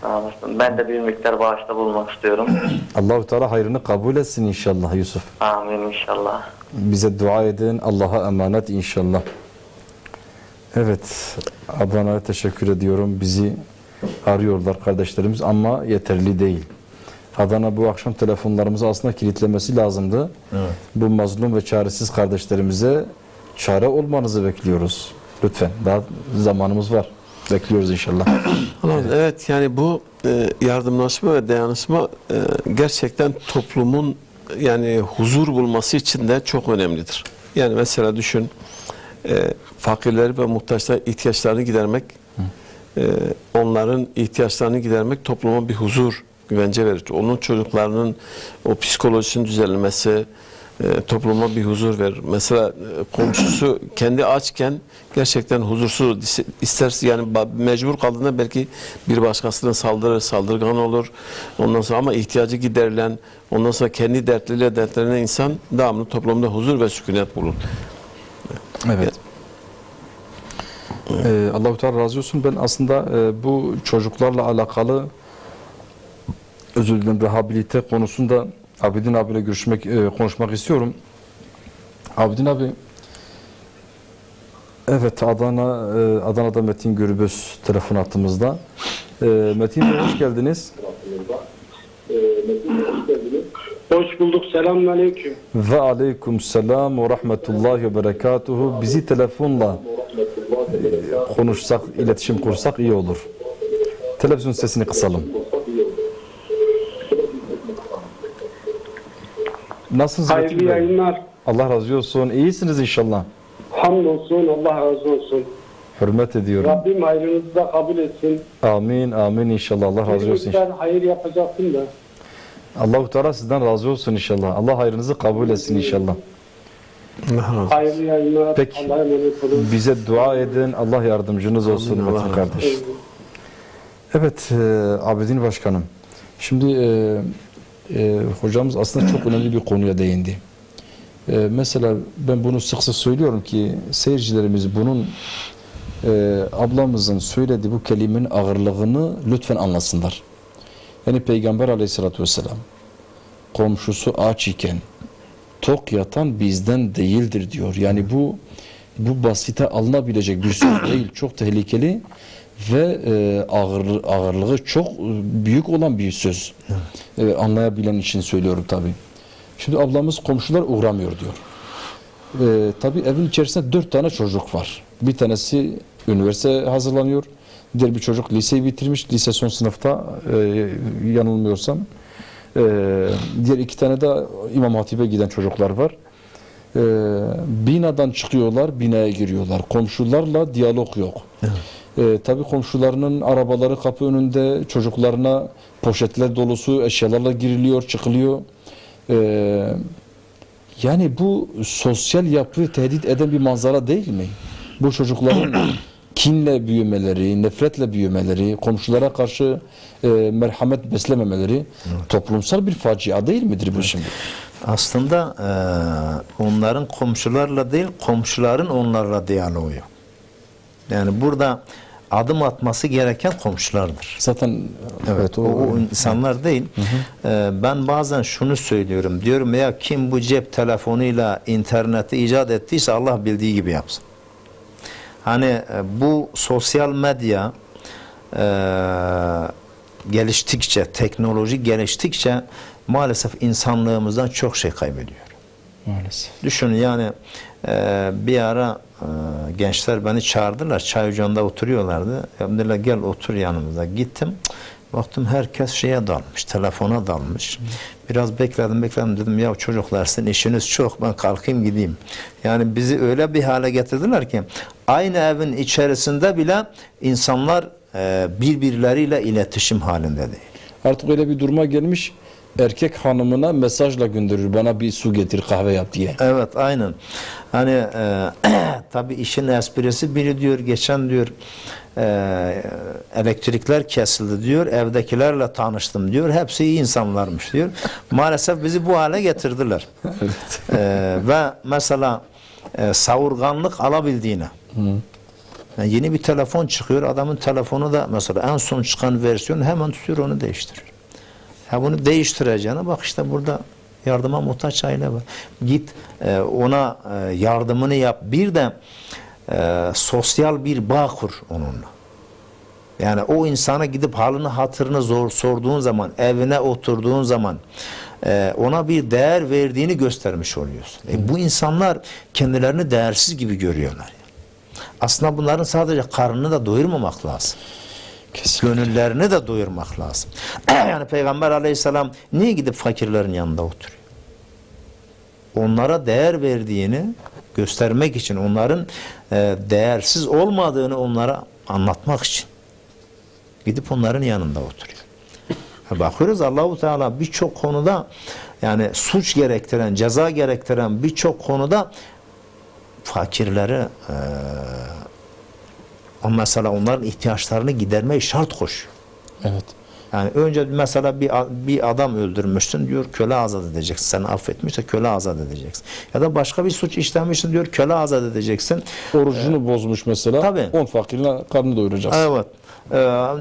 Sağ olasın. Ben de bir miktar bağışta bulunmak istiyorum. Allahu Teala hayrını kabul etsin inşallah Yusuf. Amin inşallah. Bize dua edin. Allah'a emanet inşallah. Evet. Adana'ya teşekkür ediyorum. Bizi arıyorlar kardeşlerimiz ama yeterli değil. Adana bu akşam telefonlarımızı aslında kilitlemesi lazımdı. Bu mazlum ve çaresiz kardeşlerimize çare olmanızı bekliyoruz. Lütfen. Daha zamanımız var. Bekliyoruz inşallah. Anladım. Evet yani bu e, yardımlaşma ve dayanışma e, gerçekten toplumun yani huzur bulması için de çok önemlidir. Yani mesela düşün e, fakirleri ve muhtaçların ihtiyaçlarını gidermek onların ihtiyaçlarını gidermek topluma bir huzur güvence verir. Onun çocuklarının o psikolojisinin düzelmesi e, topluma bir huzur verir. Mesela e, komşusu kendi açken gerçekten huzursuz isterse yani mecbur kaldığında belki bir başkasına saldırır, saldırgan olur. Ondan sonra ama ihtiyacı giderilen, ondan sonra kendi dertleriyle dertlenen insan devamlı toplumda huzur ve sükunet bulur. Evet. Ee, Allah-u Teala razı olsun. Ben aslında e, bu çocuklarla alakalı özür dilerim rehabilite konusunda Abidin abiyle görüşmek e, konuşmak istiyorum. Abidin abi Evet Adana e, Adana'da Metin Gürbüz telefon attığımızda. E, Metin Bey hoş geldiniz. Hoş bulduk. Selamünaleyküm. Ve aleyküm selam ve rahmetullahi ve berekatuhu. Bizi telefonla e, konuşsak, iletişim kursak iyi olur. Televizyon sesini kısalım. Nasılsınız Metin Hayırlı Bey? yayınlar. Allah razı olsun. İyisiniz inşallah. Hamdolsun. Allah razı olsun. Hürmet ediyorum. Rabbim hayrınızı da kabul etsin. Amin amin inşallah. Allah razı olsun. miktar hayır yapacaktım da. Allahu Teala sizden razı olsun inşallah. Allah hayrınızı kabul etsin inşallah. Hayırlı yayınlar. Peki. Allah'a emanet olun. Bize dua edin. Allah yardımcınız olsun Amin, Allah Metin kardeş. Evet e, Abidin Başkanım. Şimdi e, e, hocamız aslında çok önemli bir konuya değindi. E, mesela ben bunu sık sık söylüyorum ki seyircilerimiz bunun e, ablamızın söylediği bu kelimenin ağırlığını lütfen anlasınlar. Yani Peygamber aleyhissalatü vesselam komşusu aç iken tok yatan bizden değildir diyor. Yani bu bu basite alınabilecek bir söz değil. Çok tehlikeli ve e, ağır, ağırlığı çok büyük olan bir söz. E, anlayabilen için söylüyorum tabi. Şimdi ablamız komşular uğramıyor diyor. E, tabi evin içerisinde dört tane çocuk var. Bir tanesi üniversite hazırlanıyor. Diğer bir çocuk liseyi bitirmiş. Lise son sınıfta e, yanılmıyorsam. E, diğer iki tane de İmam Hatip'e giden çocuklar var. E, binadan çıkıyorlar, binaya giriyorlar. Komşularla diyalog yok. E, tabii komşularının arabaları kapı önünde çocuklarına poşetler dolusu eşyalarla giriliyor, çıkılıyor. E, yani bu sosyal yapıyı tehdit eden bir manzara değil mi? Bu çocukların kinle büyümeleri, nefretle büyümeleri, komşulara karşı e, merhamet beslememeleri toplumsal bir facia değil midir bu şimdi? Aslında eee, onların komşularla değil, komşuların onlarla diyaloğu yok. Yani burada adım atması gereken komşulardır. Zaten Evet, o, o insanlar değil. Eee, ben bazen şunu söylüyorum. Diyorum ya kim bu cep telefonuyla interneti icat ettiyse Allah bildiği gibi yapsın. Hani e, bu sosyal medya eee, geliştikçe, teknoloji geliştikçe maalesef insanlığımızdan çok şey kaybediyor. Maalesef. Düşünün yani e, bir ara e, gençler beni çağırdılar. Çay ocağında oturuyorlardı. Ya dediler gel otur yanımıza. Gittim. Baktım herkes şeye dalmış. Telefona dalmış. Biraz bekledim bekledim dedim ya çocuklar sizin işiniz çok ben kalkayım gideyim. Yani bizi öyle bir hale getirdiler ki aynı evin içerisinde bile insanlar e, birbirleriyle iletişim halinde değil. Artık öyle bir duruma gelmiş erkek hanımına mesajla gönderir bana bir su getir kahve yap diye. Evet aynen. Hani e, tabii işin esprisi biri diyor geçen diyor e, elektrikler kesildi diyor evdekilerle tanıştım diyor hepsi iyi insanlarmış diyor. Maalesef bizi bu hale getirdiler. E, ve mesela e, savurganlık alabildiğine. Yani yeni bir telefon çıkıyor adamın telefonu da mesela en son çıkan versiyon hemen tutuyor onu değiştiriyor. Ha bunu değiştireceğine bak işte burada yardıma muhtaç aile var. Git e, ona e, yardımını yap. Bir de e, sosyal bir bağ kur onunla. Yani o insana gidip halini hatırını zor sorduğun zaman, evine oturduğun zaman e, ona bir değer verdiğini göstermiş oluyorsun. E, bu insanlar kendilerini değersiz gibi görüyorlar. Aslında bunların sadece karnını da doyurmamak lazım. Gönüllerini de doyurmak lazım. yani Peygamber aleyhisselam niye gidip fakirlerin yanında oturuyor? Onlara değer verdiğini göstermek için, onların e, değersiz olmadığını onlara anlatmak için gidip onların yanında oturuyor. Bakıyoruz Allahu Teala birçok konuda yani suç gerektiren, ceza gerektiren birçok konuda fakirleri e, mesela onların ihtiyaçlarını gidermeyi şart koşuyor. Evet. Yani önce mesela bir bir adam öldürmüşsün diyor köle azat edeceksin. Seni affetmişse köle azat edeceksin. Ya da başka bir suç işlemişsin diyor köle azat edeceksin. Orucunu bozmuş mesela. Tabii. 10 fakirine karnını doyuracaksın. Evet. Ee,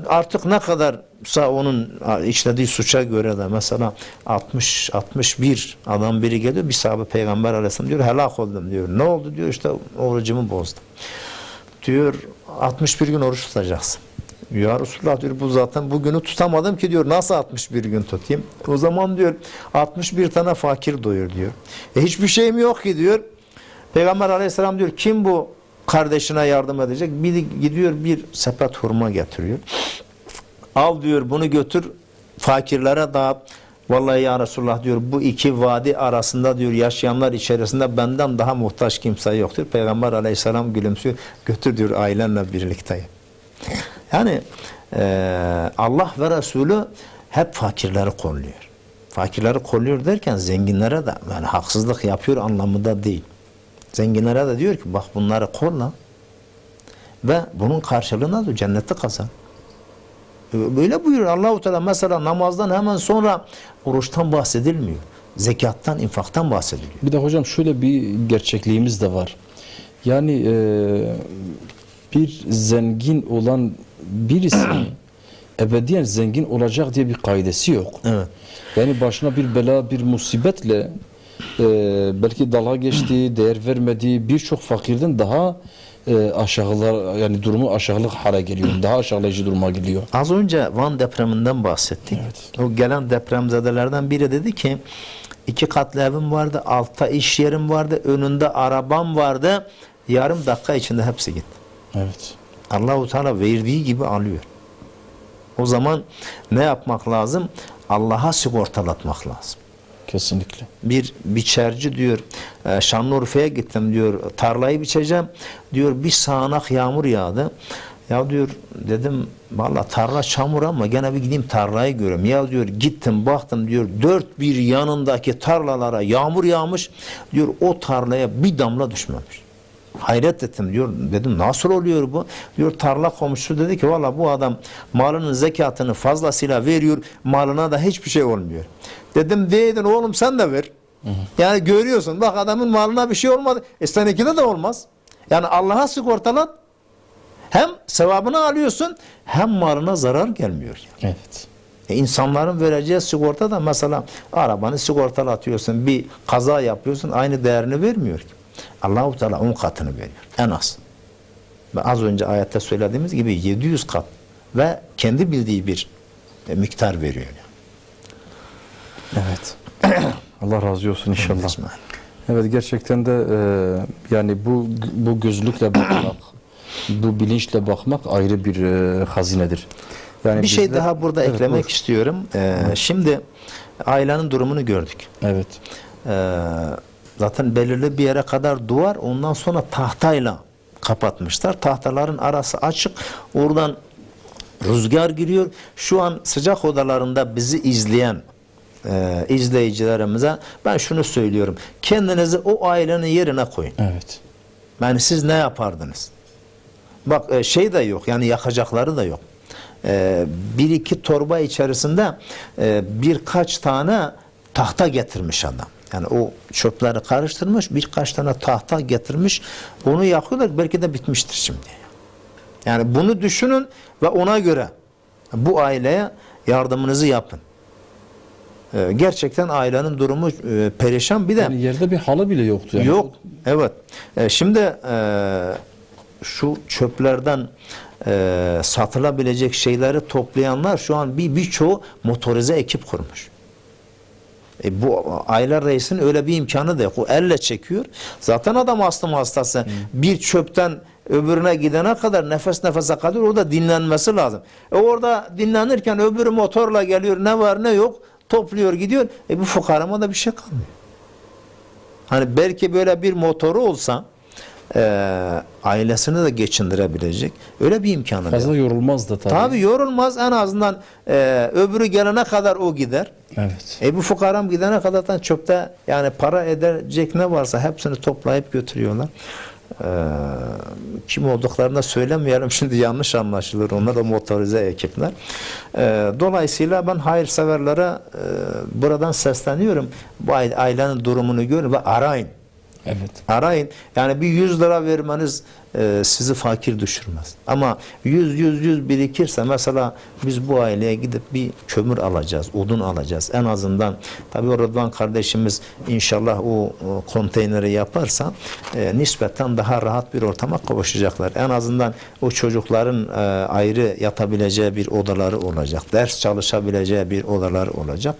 artık ne kadarsa onun işlediği suça göre de mesela 60 61 adam biri geliyor bir sahabe peygamber aleyhisselam diyor helak oldum diyor. Ne oldu diyor işte orucumu bozdum. Diyor 61 gün oruç tutacaksın. Ya Resulullah diyor bu zaten bugünü tutamadım ki diyor nasıl 61 gün tutayım? O zaman diyor 61 tane fakir doyur diyor. E hiçbir şeyim yok ki diyor. Peygamber aleyhisselam diyor kim bu kardeşine yardım edecek? Bir gidiyor bir sepet hurma getiriyor. Al diyor bunu götür fakirlere dağıt. Vallahi ya Resulullah diyor bu iki vadi arasında diyor yaşayanlar içerisinde benden daha muhtaç kimse yoktur. Peygamber aleyhisselam gülümsüyor. Götür diyor ailenle birlikteyim. Yani eee, Allah ve Resulü hep fakirleri kolluyor. Fakirleri kolluyor derken zenginlere de yani haksızlık yapıyor anlamında değil. Zenginlere de diyor ki bak bunları kolla ve bunun karşılığında da cenneti kazan. Böyle buyuruyor Allahu Teala mesela namazdan hemen sonra oruçtan bahsedilmiyor. Zekattan, infaktan bahsediliyor. Bir de hocam şöyle bir gerçekliğimiz de var. Yani e, bir zengin olan birisi ebediyen zengin olacak diye bir kaidesi yok. Evet. Yani başına bir bela, bir musibetle e, belki dalga geçtiği, değer vermediği birçok fakirden daha e, aşağılar yani durumu aşağılık hale geliyor. Daha aşağılayıcı duruma geliyor. Az önce Van depreminden bahsettik. O gelen depremzedelerden biri dedi ki iki katlı evim vardı, altta iş yerim vardı, önünde arabam vardı. Yarım dakika içinde hepsi gitti. Evet. Allahu Teala verdiği gibi alıyor. O zaman ne yapmak lazım? Allah'a sigortalatmak lazım. Kesinlikle. Bir biçerci diyor e, Şanlıurfa'ya gittim diyor tarlayı biçeceğim diyor bir sağanak yağmur yağdı. Ya diyor dedim valla tarla çamur ama gene bir gideyim tarlayı göreyim. Ya diyor gittim baktım diyor dört bir yanındaki tarlalara yağmur yağmış diyor o tarlaya bir damla düşmemiş. Hayret ettim diyor. Dedim nasıl oluyor bu? Diyor tarla komşusu dedi ki valla bu adam malının zekatını fazlasıyla veriyor. Malına da hiçbir şey olmuyor. Dedim değdin oğlum sen de ver. Yani görüyorsun bak adamın malına bir şey olmadı. E seninkine de olmaz. Yani Allah'a sigortalat. Hem sevabını alıyorsun hem malına zarar gelmiyor. Evet. E insanların vereceği sigorta da mesela arabanı sigortalatıyorsun bir kaza yapıyorsun aynı değerini vermiyor ki. Allahu Teala 10 katını veriyor en az. Ve az önce ayette söylediğimiz gibi 700 kat ve kendi bildiği bir e, miktar veriyor. Evet. Allah razı olsun inşallah. Evet gerçekten de e, yani bu bu gözlükle bakmak, bu bilinçle bakmak ayrı bir e, hazinedir. Yani bir şey bizler- daha burada Evet, eklemek buyur. istiyorum. Ee, şimdi ailenin durumunu gördük. Evet. Ee, zaten belirli bir yere kadar duvar ondan sonra tahtayla kapatmışlar. Tahtaların arası açık. Oradan rüzgar giriyor. Şu an sıcak odalarında bizi izleyen e, izleyicilerimize ben şunu söylüyorum. Kendinizi o ailenin yerine koyun. Evet. Yani siz ne yapardınız? Bak e, şey de yok yani yakacakları da yok. E, bir iki torba içerisinde e, birkaç tane tahta getirmiş adam. Yani o çöpleri karıştırmış birkaç tane tahta getirmiş onu yakıyorlar belki de bitmiştir şimdi. Yani bunu düşünün ve ona göre bu aileye yardımınızı yapın. E, gerçekten ailenin durumu e, perişan bir de Yani yerde bir halı bile yoktu. Yani. Yok. Evet. E, şimdi e, şu çöplerden e, satılabilecek şeyleri toplayanlar şu an bir birçoğu motorize ekip kurmuş. E, bu aile reisinin öyle bir imkanı da yok. O elle çekiyor. Zaten adam astım hastası. Bir çöpten öbürüne gidene kadar nefes nefese kalıyor. Orada dinlenmesi lazım. E orada dinlenirken öbürü motorla geliyor. Ne var ne yok. Topluyor gidiyor. E bu fukarama da bir şey kalmıyor. Hani belki böyle bir motoru olsa e, ailesini de geçindirebilecek. Öyle bir imkanı da Fazla yorulmaz da tabii. Tabii yorulmaz en azından e, öbürü gelene kadar o gider. Evet. E bu fukaram gidene kadar da çöpte yani para edecek ne varsa hepsini toplayıp götürüyorlar. Ee, kim olduklarını da söylemeyelim şimdi yanlış anlaşılır. Onlar da motorize ekipler. Ee, dolayısıyla ben hayırseverlere e, buradan sesleniyorum. Bu aile- ailenin durumunu görün ve arayın. Evet. Arayın. Yani bir 100 lira vermeniz e, sizi fakir düşürmez. Ama 100 100 100 birikirse mesela biz bu aileye gidip bir kömür alacağız, odun alacağız. En azından tabii o Rıdvan kardeşimiz inşallah o, konteyneri yaparsa e, nispeten daha rahat bir ortama kavuşacaklar. En azından o çocukların e, ayrı yatabileceği bir odaları olacak. Ders çalışabileceği bir odaları olacak.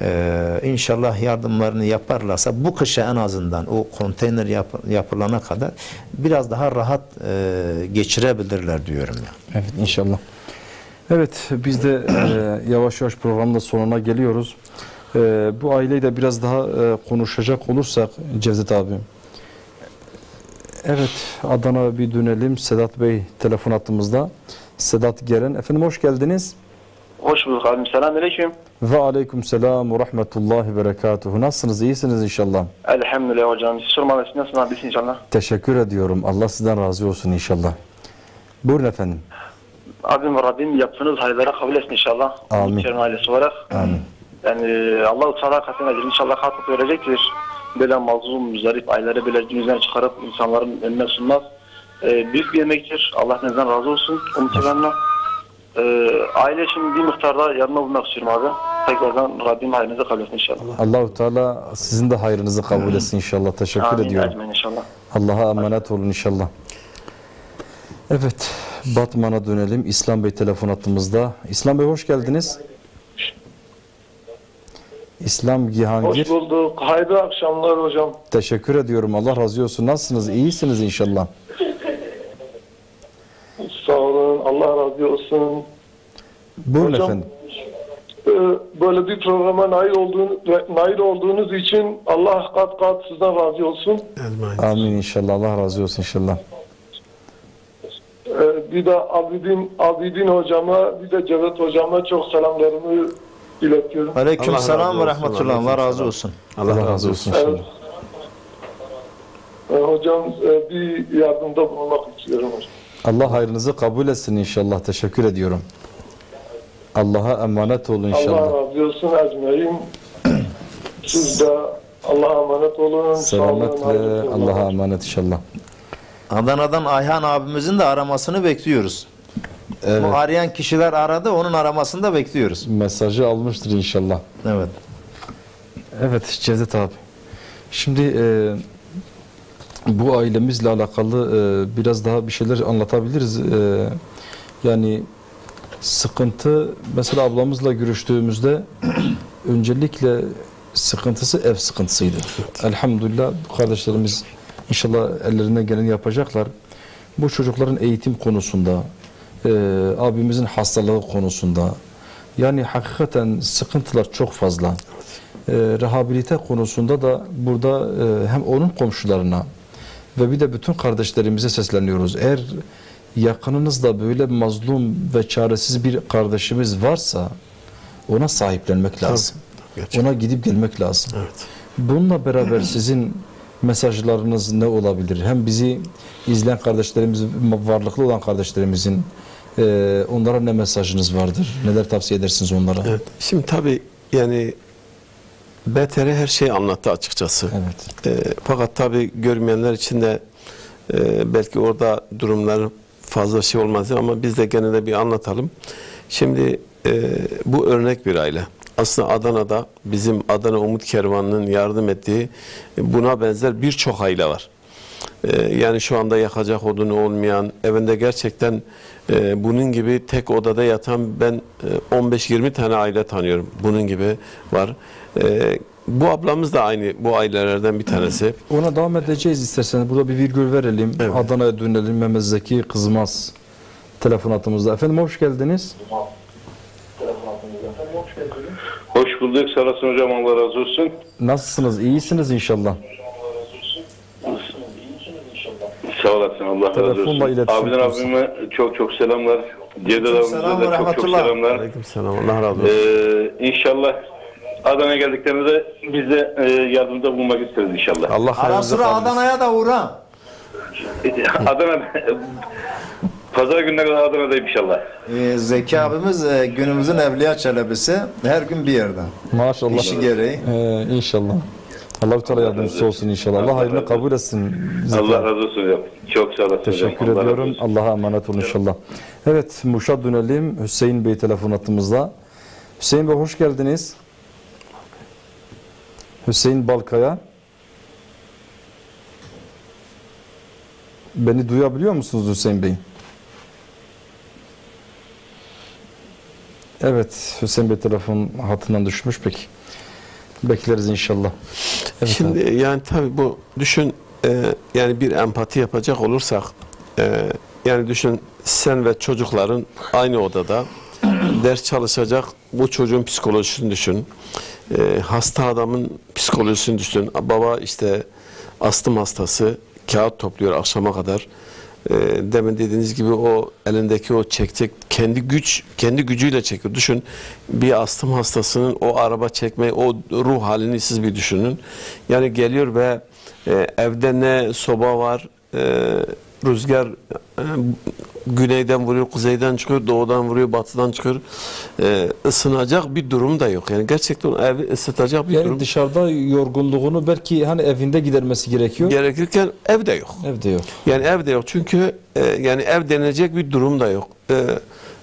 Ee, inşallah yardımlarını yaparlarsa bu kışa en azından o konteyner yap- yapılana kadar biraz daha rahat e, geçirebilirler diyorum ya. Evet inşallah. Evet biz de e, yavaş yavaş programın da sonuna geliyoruz. Ee, bu aileyi de biraz daha e, konuşacak olursak Cevdet abi. Evet Adana bir dönelim. Sedat Bey telefon hattımızda. Sedat Geren. Efendim hoş geldiniz. Hoş bulduk abim. Selamünaleyküm. Ve aleyküm selam ve rahmetullahi ve berekatuhu. Nasılsınız? İyisiniz inşallah. Elhamdülillah hocam. Siz sormalı. Siz nasılsınız abi? inşallah. Teşekkür ediyorum. Allah sizden razı olsun inşallah. Buyurun efendim. Abim Rabbim yaptığınız hayırlara kabul etsin inşallah. Amin. Kerem ailesi olarak. Amin. Yani Allah-u Teala katına inşallah katıp verecektir. Böyle mazlum, müzdarip ayları böyle günümüzden çıkarıp insanların önüne sunmaz. Ee, büyük bir emektir. Allah sizden razı olsun. Umut Ee, aile için bir miktarda yardım bulmak istiyorum abi. Tekrardan Rabbim hayrınızı kabul etsin inşallah. Allahu Teala sizin de hayrınızı kabul etsin inşallah. Teşekkür Amin. ediyorum. Ecmen inşallah. Allah'a emanet olun inşallah. Evet, Batman'a dönelim. İslam Bey telefon hattımızda. İslam Bey hoş geldiniz. İslam Gihangir. Hoş bulduk. Hayırlı akşamlar hocam. Teşekkür ediyorum. Allah razı olsun. Nasılsınız? İyisiniz inşallah. Sağ olun. Allah razı olsun. Buyurun Hocam, efendim. Ee, Böyle bir programa nail, olduğun, nail olduğunuz için Allah kat kat sizden razı olsun. Amin inşallah. Allah razı olsun inşallah. Ee, Bir de Abidin, Abidin hocama, bir de Cevdet hocama çok selamlarımı iletiyorum. Aleyküm selam ve rahmetullah. Allah razı olsun. Allah razı olsun inşallah. Ee, Hocam e, bir yardımda bulunmak istiyorum hocam. Allah hayrınızı kabul etsin inşallah. Teşekkür ediyorum. Allah'a emanet olun inşallah. Allah razı olsun ecmaîn. Siz de Allah'a emanet olun. Selametle. Allah'a emanet inşallah. Adana'dan Ayhan abimizin de aramasını bekliyoruz. Evet. Bu arayan kişiler aradı, onun aramasını da bekliyoruz. Mesajı almıştır inşallah. Evet. Evet Cevdet abi. Şimdi e, bu ailemizle alakalı e, biraz daha bir şeyler anlatabiliriz. E, yani sıkıntı mesela ablamızla görüştüğümüzde öncelikle sıkıntısı ev sıkıntısıydı. Elhamdülillah bu kardeşlerimiz inşallah ellerinden geleni yapacaklar. Bu çocukların eğitim konusunda, e, abimizin hastalığı konusunda yani hakikaten sıkıntılar çok fazla. E, rehabilite konusunda da burada e, hem onun komşularına ve bir de bütün kardeşlerimize sesleniyoruz. Eğer yakınınızda böyle mazlum ve çaresiz bir kardeşimiz varsa ona sahiplenmek lazım. Ona gidip gelmek lazım. Bununla beraber sizin mesajlarınız ne olabilir? Hem bizi izleyen kardeşlerimiz, varlıklı olan kardeşlerimizin e, onlara ne mesajınız vardır? Neler tavsiye edersiniz onlara? Evet. Şimdi tabii yani BTR her şeyi anlattı açıkçası. Evet. Ee, fakat tabii görmeyenler için de e, belki orada durumlar fazla şey olmaz ama biz de gene de bir anlatalım. Şimdi e, bu örnek bir aile. Aslında Adana'da bizim Adana Umut Kervanı'nın yardım ettiği buna benzer birçok aile var. Ee, yani şu anda yakacak odunu olmayan, evinde gerçekten e, bunun gibi tek odada yatan ben e, 15-20 tane aile tanıyorum. Bunun gibi var. E, bu ablamız da aynı bu ailelerden bir tanesi. Ona devam edeceğiz isterseniz. Burada bir virgül verelim. Adana'ya dönelim. Mehmet Zeki Kızmaz telefon hattımızda. Efendim hoş geldiniz. Hoş bulduk. Sağ olasın hocam. Allah razı olsun. Nasılsınız? İyisiniz inşallah. Sağ olasın. Allah razı Telefonla olsun. iletişim Abiden abime çok çok selamlar. Cevdet abimize selam de çok çok selamlar. Aleykümselam. Allah razı olsun. Ee, inşallah Adana'ya geldiklerinde biz de e, yardımda bulunmak isteriz inşallah. Allah Ara sıra. Adana'ya da uğra. Adana Pazar gününe kadar Adana'dayım inşallah. Ee, Zeki abimiz e, günümüzün evliya çelebisi. Her gün bir yerden. Maşallah. İşi gereği. Ee, inşallah. Allah-u Teala yardımcısı olsun inşallah. Allah hayrını kabul etsin. Zeki Allah abi. razı olsun hocam. Çok sağ olasın hocam. Teşekkür Allah razı ediyorum. olsun. Allah'a emanet olun inşallah. Evet, Muş'a dönelim. Hüseyin Bey telefon hattımızda. Hüseyin Bey hoş geldiniz. Hüseyin Balkaya. Beni duyabiliyor musunuz Hüseyin Bey? Evet, Hüseyin Bey telefon hattından düşmüş peki. Bekleriz inşallah. Evet Şimdi yani tabii bu düşün e, yani bir empati yapacak olursak e, yani düşün sen ve çocukların aynı odada ders çalışacak bu çocuğun psikolojisini düşün. E, hasta adamın psikolojisini düşün. Baba işte astım hastası kağıt topluyor akşama kadar. E, demin dediğiniz gibi o elindeki o çekecek kendi güç kendi gücüyle çekiyor. Düşün bir astım hastasının o araba çekmeyi o ruh halini siz bir düşünün. Yani geliyor ve e, evde ne soba var e, rüzgar e, güneyden vuruyor, kuzeyden çıkıyor, doğudan vuruyor, batıdan çıkıyor. E, ısınacak bir durum da yok. Yani gerçekten evi ısıtacak bir Yani durum dışarıda yorgunluğunu belki hani evinde gidermesi gerekiyor. gerekirken evde yok. Evde yok. Yani evde yok çünkü e, yani ev denilecek bir durum da yok. E,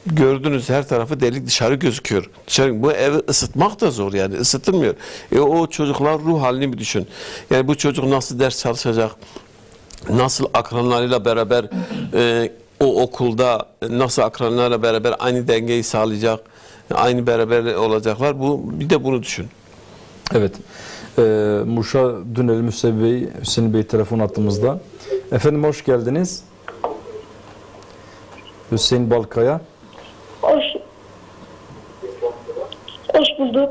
gördünüz her tarafı delik dışarı gözüküyor. Dışarı, bu evi ısıtmak da zor yani ısıtılmıyor. E, o çocuklar ruh halini bir düşün. Yani bu çocuk nasıl ders çalışacak? Nasıl akranlarıyla beraber e, o okulda nasıl akranlarla beraber aynı dengeyi sağlayacak? Aynı beraber olacaklar. Bu bir de bunu düşün. Evet. Ee, Muş'a dönelim Hüseyin Bey. Hüseyin Bey telefon attığımızda. Efendim hoş geldiniz. Hüseyin Balkaya. Hoş, hoş bulduk.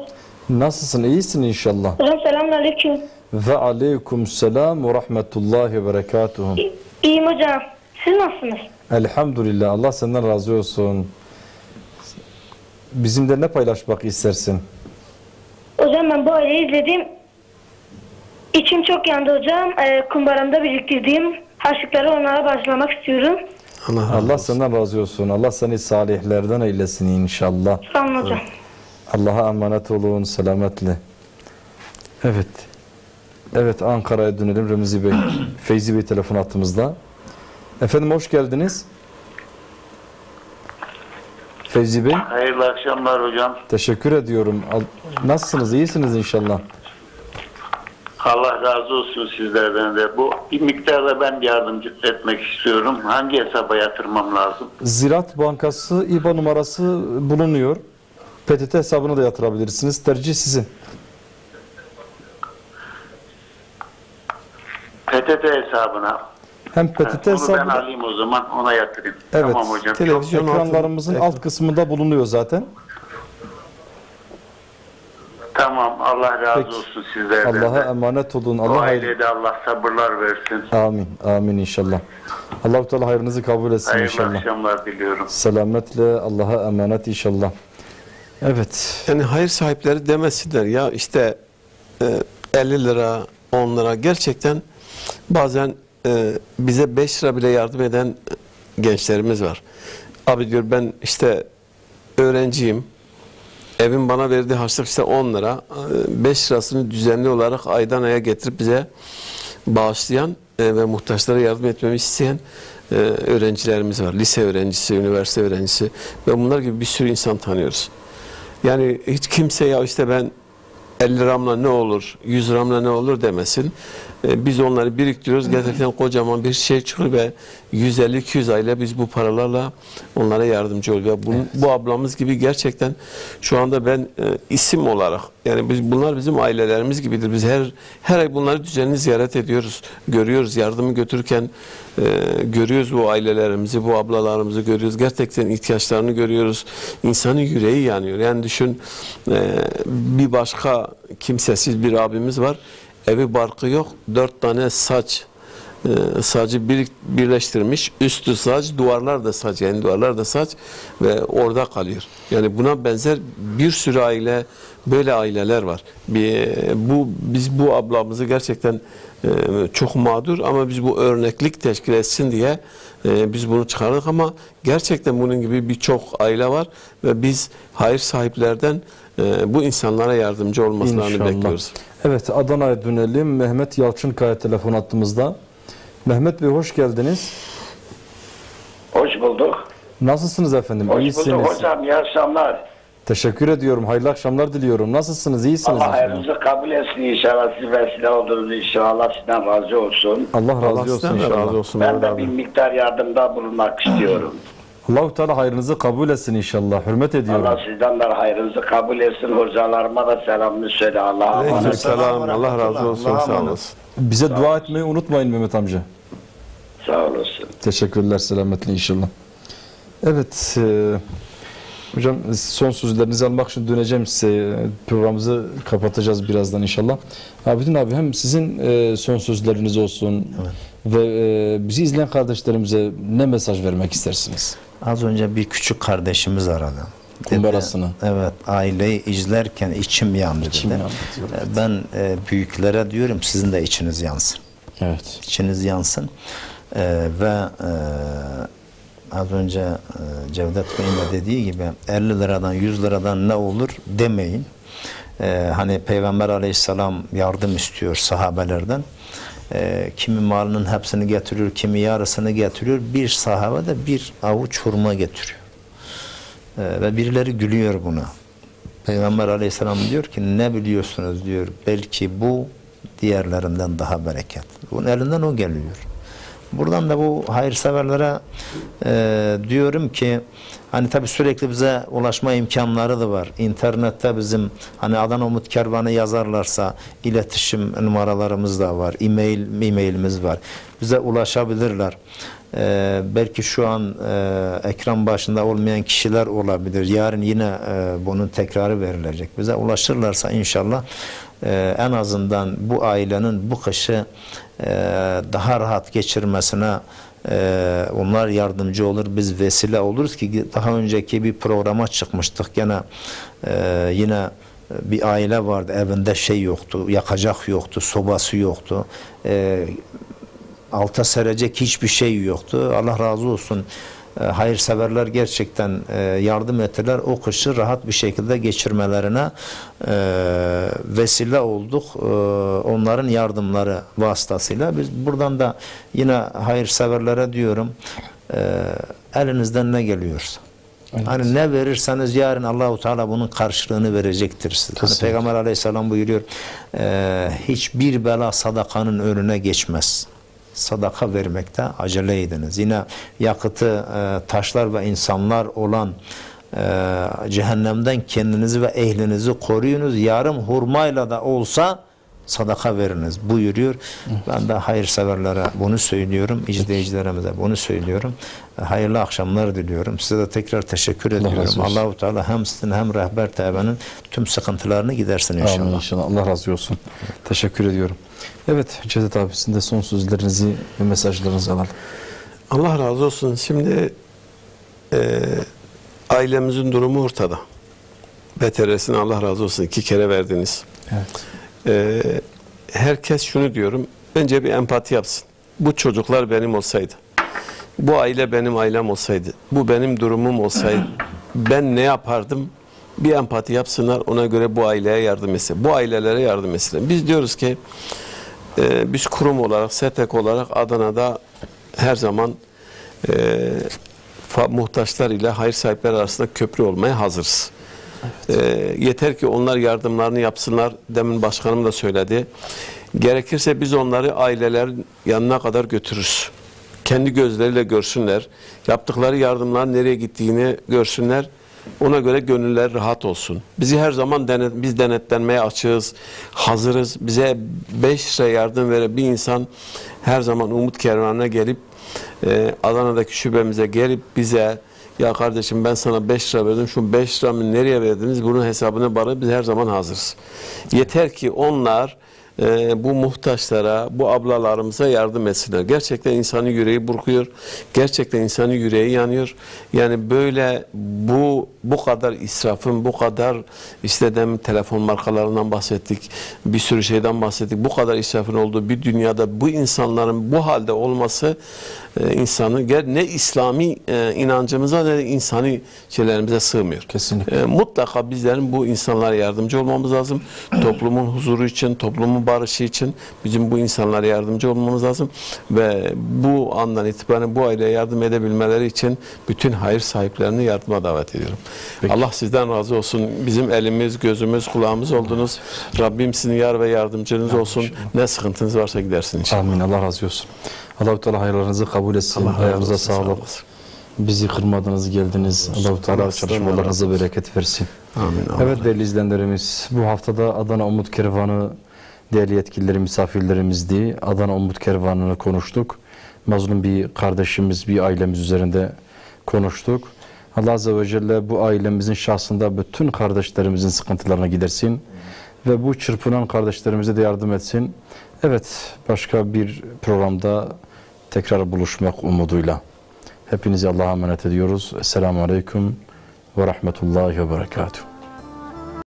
Nasılsın? İyisin inşallah. Selamun aleyküm. Ve aleyküm selam ve rahmetullahi ve berekatuhu. İyiyim hocam. Siz nasılsınız? Elhamdülillah. Allah senden razı olsun. Bizimle ne paylaşmak istersin? Hocam ben bu aileyi izledim. İçim çok yandı hocam. Ee, kumbaramda biriktirdiğim harçlıkları onlara başlamak istiyorum. Allah, Allah senden razı olsun. Allah seni salihlerden eylesin inşallah. Sağ olun hocam. Allah'a emanet olun selametle. Evet. Evet Ankara'ya dönelim Remzi Bey. Feyzi Bey telefon attığımızda. Efendim hoş geldiniz. Feyzi Bey Hayırlı akşamlar hocam. teşekkür ediyorum. Nasılsınız? İyisiniz inşallah. Allah razı olsun sizlerden de. Bu bir miktarda ben yardımcı etmek istiyorum. Hangi hesaba yatırmam lazım? Ziraat Bankası İBA numarası bulunuyor. PTT hesabına da yatırabilirsiniz. Tercih sizin. PTT hesabına. Hem PTT Onu ben hesabı alayım o zaman ona yatırayım. Evet. Tamam hocam. Televizyon ekranlarımızın alt kısmında bulunuyor zaten. Tamam Allah razı Peki. olsun sizlerden Allah'a emanet olun. O Allah hayır. aileye de Allah sabırlar versin. Amin. Amin inşallah. Allah-u Teala hayrınızı kabul etsin Hayırlı inşallah. akşamlar diliyorum. Selametle Allah'a emanet inşallah. Evet. Yani hayır sahipleri demesinler ya işte e, 50 lira 10 lira gerçekten bazen e, bize 5 lira bile yardım eden gençlerimiz var. Abi diyor ben işte öğrenciyim. Evin bana verdiği harçlık işte 10 lira. 5 lirasını düzenli olarak aydan aya getirip bize bağışlayan e, ve muhtaçlara yardım etmemi isteyen e, öğrencilerimiz var. Lise öğrencisi, üniversite öğrencisi ve bunlar gibi bir sürü insan tanıyoruz. Yani hiç kimse ya işte ben 50 liramla ne olur, 100 liramla ne olur demesin. E, biz onları biriktiriyoruz. Gerçekten kocaman bir şey çıkıyor ve 150-200 aile biz bu paralarla onlara yardımcı oluyor. Bu, bu ablamız gibi gerçekten şu anda ben e, isim olarak yani biz bunlar bizim ailelerimiz gibidir. Biz her her ay bunları düzenli ziyaret ediyoruz. Görüyoruz yardımı götürürken e, görüyoruz bu ailelerimizi, bu ablalarımızı görüyoruz. Gerçekten ihtiyaçlarını görüyoruz. İnsanın yüreği yanıyor. Yani düşün e, bir başka kimsesiz bir abimiz var. Evi barkı yok. Dört tane saç e, sacı bir, birleştirmiş. Üstü saç, duvarlar da saç. Yani duvarlar da saç ve orada kalıyor. Yani buna benzer bir sürü aile, böyle aileler var. Bir, bu Biz bu ablamızı gerçekten e, çok mağdur ama biz bu örneklik teşkil etsin diye e, biz bunu çıkardık ama gerçekten bunun gibi birçok aile var ve biz hayır sahiplerden e, bu insanlara yardımcı olmasını bekliyoruz. Evet Adana'ya dönelim. Mehmet Yalçınkaya telefon attığımızda. Mehmet Bey hoş geldiniz. Hoş bulduk. Nasılsınız efendim? Hoş İyisiniz. bulduk hocam. İyi akşamlar. Teşekkür ediyorum. Hayırlı akşamlar diliyorum. Nasılsınız? İyisiniz Allah hayrınızı kabul etsin inşallah. Siz vesile oldunuz inşallah. Sizden razı olsun. Allah razı Allah olsun inşallah. razı olsun. Ben de abi. bir miktar yardımda bulunmak istiyorum. Allahu Teala hayrınızı kabul etsin inşallah. Hürmet ediyorum. Allah sizden de hayrınızı kabul etsin. Hocalarıma da selamını söyle. Allah'a emanet. Aleykümselam. Allah razı olsun. Sağ olasın. Bize dua etmeyi unutmayın Mehmet amca. Sağ olasın. Teşekkürler selametle inşallah. Evet. e, Hocam son sözlerinizi almak için döneceğim size. Programımızı kapatacağız birazdan inşallah. Abidin abi hem sizin e, son sözleriniz olsun ve e, bizi izleyen kardeşlerimize ne mesaj vermek istersiniz? Az önce bir küçük kardeşimiz aradı. Kumbarasını. Dedi, Evet, aileyi izlerken içim yandı İçim dedi. yandı diyor, E, Ben e, büyüklere diyorum sizin de içiniz yansın. Evet. İçiniz yansın. E, ve e, az önce e, Cevdet Bey'in de dediği gibi 50 liradan 100 liradan ne olur demeyin. E, hani Peygamber aleyhisselam yardım istiyor sahabelerden. E, kimi malının hepsini getiriyor, kimi yarısını getiriyor. Bir sahabe de bir avuç hurma getiriyor. E, ve birileri gülüyor buna. Peygamber aleyhisselam diyor ki ne biliyorsunuz diyor. Belki bu diğerlerinden daha bereket. Bunun elinden o geliyor. Buradan da bu hayırseverlere e, diyorum ki hani tabi sürekli bize ulaşma imkanları da var. İnternette bizim hani Adana Umut Kervanı yazarlarsa iletişim numaralarımız da var. E-mail, e-mailimiz var. Bize ulaşabilirler. E, belki şu an e, ekran başında olmayan kişiler olabilir. Yarın yine e, bunun tekrarı verilecek. Bize ulaşırlarsa inşallah e, en azından bu ailenin bu kışı e, daha rahat geçirmesine e, onlar yardımcı olur. Biz vesile oluruz ki daha önceki bir programa çıkmıştık. Gene e, yine bir aile vardı. Evinde şey yoktu. Yakacak yoktu. Sobası yoktu. E, alta serecek hiçbir şey yoktu. Allah razı olsun. E, hayırseverler gerçekten e, yardım ettiler. O kışı rahat bir şekilde geçirmelerine e, vesile olduk. Onların yardımları vasıtasıyla. Biz buradan da yine hayırseverlere diyorum elinizden ne geliyorsa. Hani ne verirseniz yarın Allahu Teala bunun karşılığını verecektir size. Hani. Peygamber Aleyhisselam buyuruyor e, hiçbir bela sadakanın önüne geçmez sadaka vermekte acele ediniz. Yine yakıtı e, taşlar ve insanlar olan e, cehennemden kendinizi ve ehlinizi koruyunuz. Yarım hurmayla da olsa sadaka veriniz buyuruyor. Ben de hayırseverlere bunu söylüyorum. izleyicilerimize bunu söylüyorum. Hayırlı akşamlar diliyorum. Size de tekrar teşekkür razı ediyorum. Allahu Teala hem sizin hem rehber tebenin tüm sıkıntılarını gidersin inşallah. Amin inşallah. Allah razı olsun. Teşekkür ediyorum. Evet Cevdet abi sizin de son sözlerinizi ve mesajlarınızı alalım. Allah razı olsun. Şimdi e, ailemizin durumu ortada. BTR'sini Allah razı olsun iki kere verdiniz. Evet. E, herkes şunu diyorum. Önce bir empati yapsın. Bu çocuklar benim olsaydı. Bu aile benim ailem olsaydı. Bu benim durumum olsaydı. Ben ne yapardım? Bir empati yapsınlar. Ona göre bu aileye yardım etsin. Bu ailelere yardım etsin. Biz diyoruz ki e, biz kurum olarak, SETEK olarak Adana'da her zaman e, muhtaçlar ile hayır sahipleri arasında köprü olmaya hazırız. E, yeter ki onlar yardımlarını yapsınlar. Demin başkanım da söyledi. Gerekirse biz onları ailelerin yanına kadar götürürüz. Kendi gözleriyle görsünler. Yaptıkları yardımların nereye gittiğini görsünler. Ona göre gönüller rahat olsun. Bizi her zaman denet, biz denetlenmeye açığız, hazırız. Bize 5 lira yardım veren bir insan her zaman Umut Kervanı'na gelip e, Adana'daki şubemize gelip bize ya kardeşim ben sana 5 lira verdim. Şu 5 liramı nereye verdiniz? Bunun hesabını bana biz her zaman hazırız. Yeter ki onlar e, bu muhtaçlara, bu ablalarımıza yardım etsinler. Gerçekten insanın yüreği burkuyor. Gerçekten insanın yüreği yanıyor. Yani böyle bu bu kadar israfın, bu kadar işte demin telefon markalarından bahsettik. Bir sürü şeyden bahsettik. Bu kadar israfın olduğu bir dünyada bu insanların bu halde olması e, insanı ger- ne İslami e, inancımıza ne insani şeylerimize sığmıyor. Kesinlikle. E, mutlaka bizlerin bu insanlara yardımcı olmamız lazım. Toplumun huzuru için, toplumun barışı için bizim bu insanlara yardımcı olmamız lazım. Ve bu andan itibaren bu aileye yardım edebilmeleri için bütün hayır sahiplerini yardıma davet ediyorum. Allah sizden razı olsun. Bizim elimiz, gözümüz, kulağımız oldunuz. Rabbim sizin yar ve yardımcınız olsun. Ne sıkıntınız varsa gidersin inşallah. Amin. Allah razı olsun. Allah-u Teala hayırlarınızı kabul etsin. Allah Ayağınıza sağlık. Bizi kırmadınız, geldiniz. Allah-u Teala Allah çalışmalarınıza bereket versin. Amin. Evet değerli izleyenlerimiz, bu haftada Adana Umut Kervanı değerli yetkilileri misafirlerimizdi. Adana Umut Kervanı'nı konuştuk. Mazlum bir kardeşimiz, bir ailemiz üzerinde konuştuk. Allah Azze ve Celle bu ailemizin şahsında bütün kardeşlerimizin sıkıntılarını gidersin ve bu çırpınan kardeşlerimize de yardım etsin. Evet, başka bir programda tekrar buluşmak umuduyla. Hepinizi Allah'a emanet ediyoruz. Esselamu Aleyküm ve Rahmetullahi ve Berekatuhu.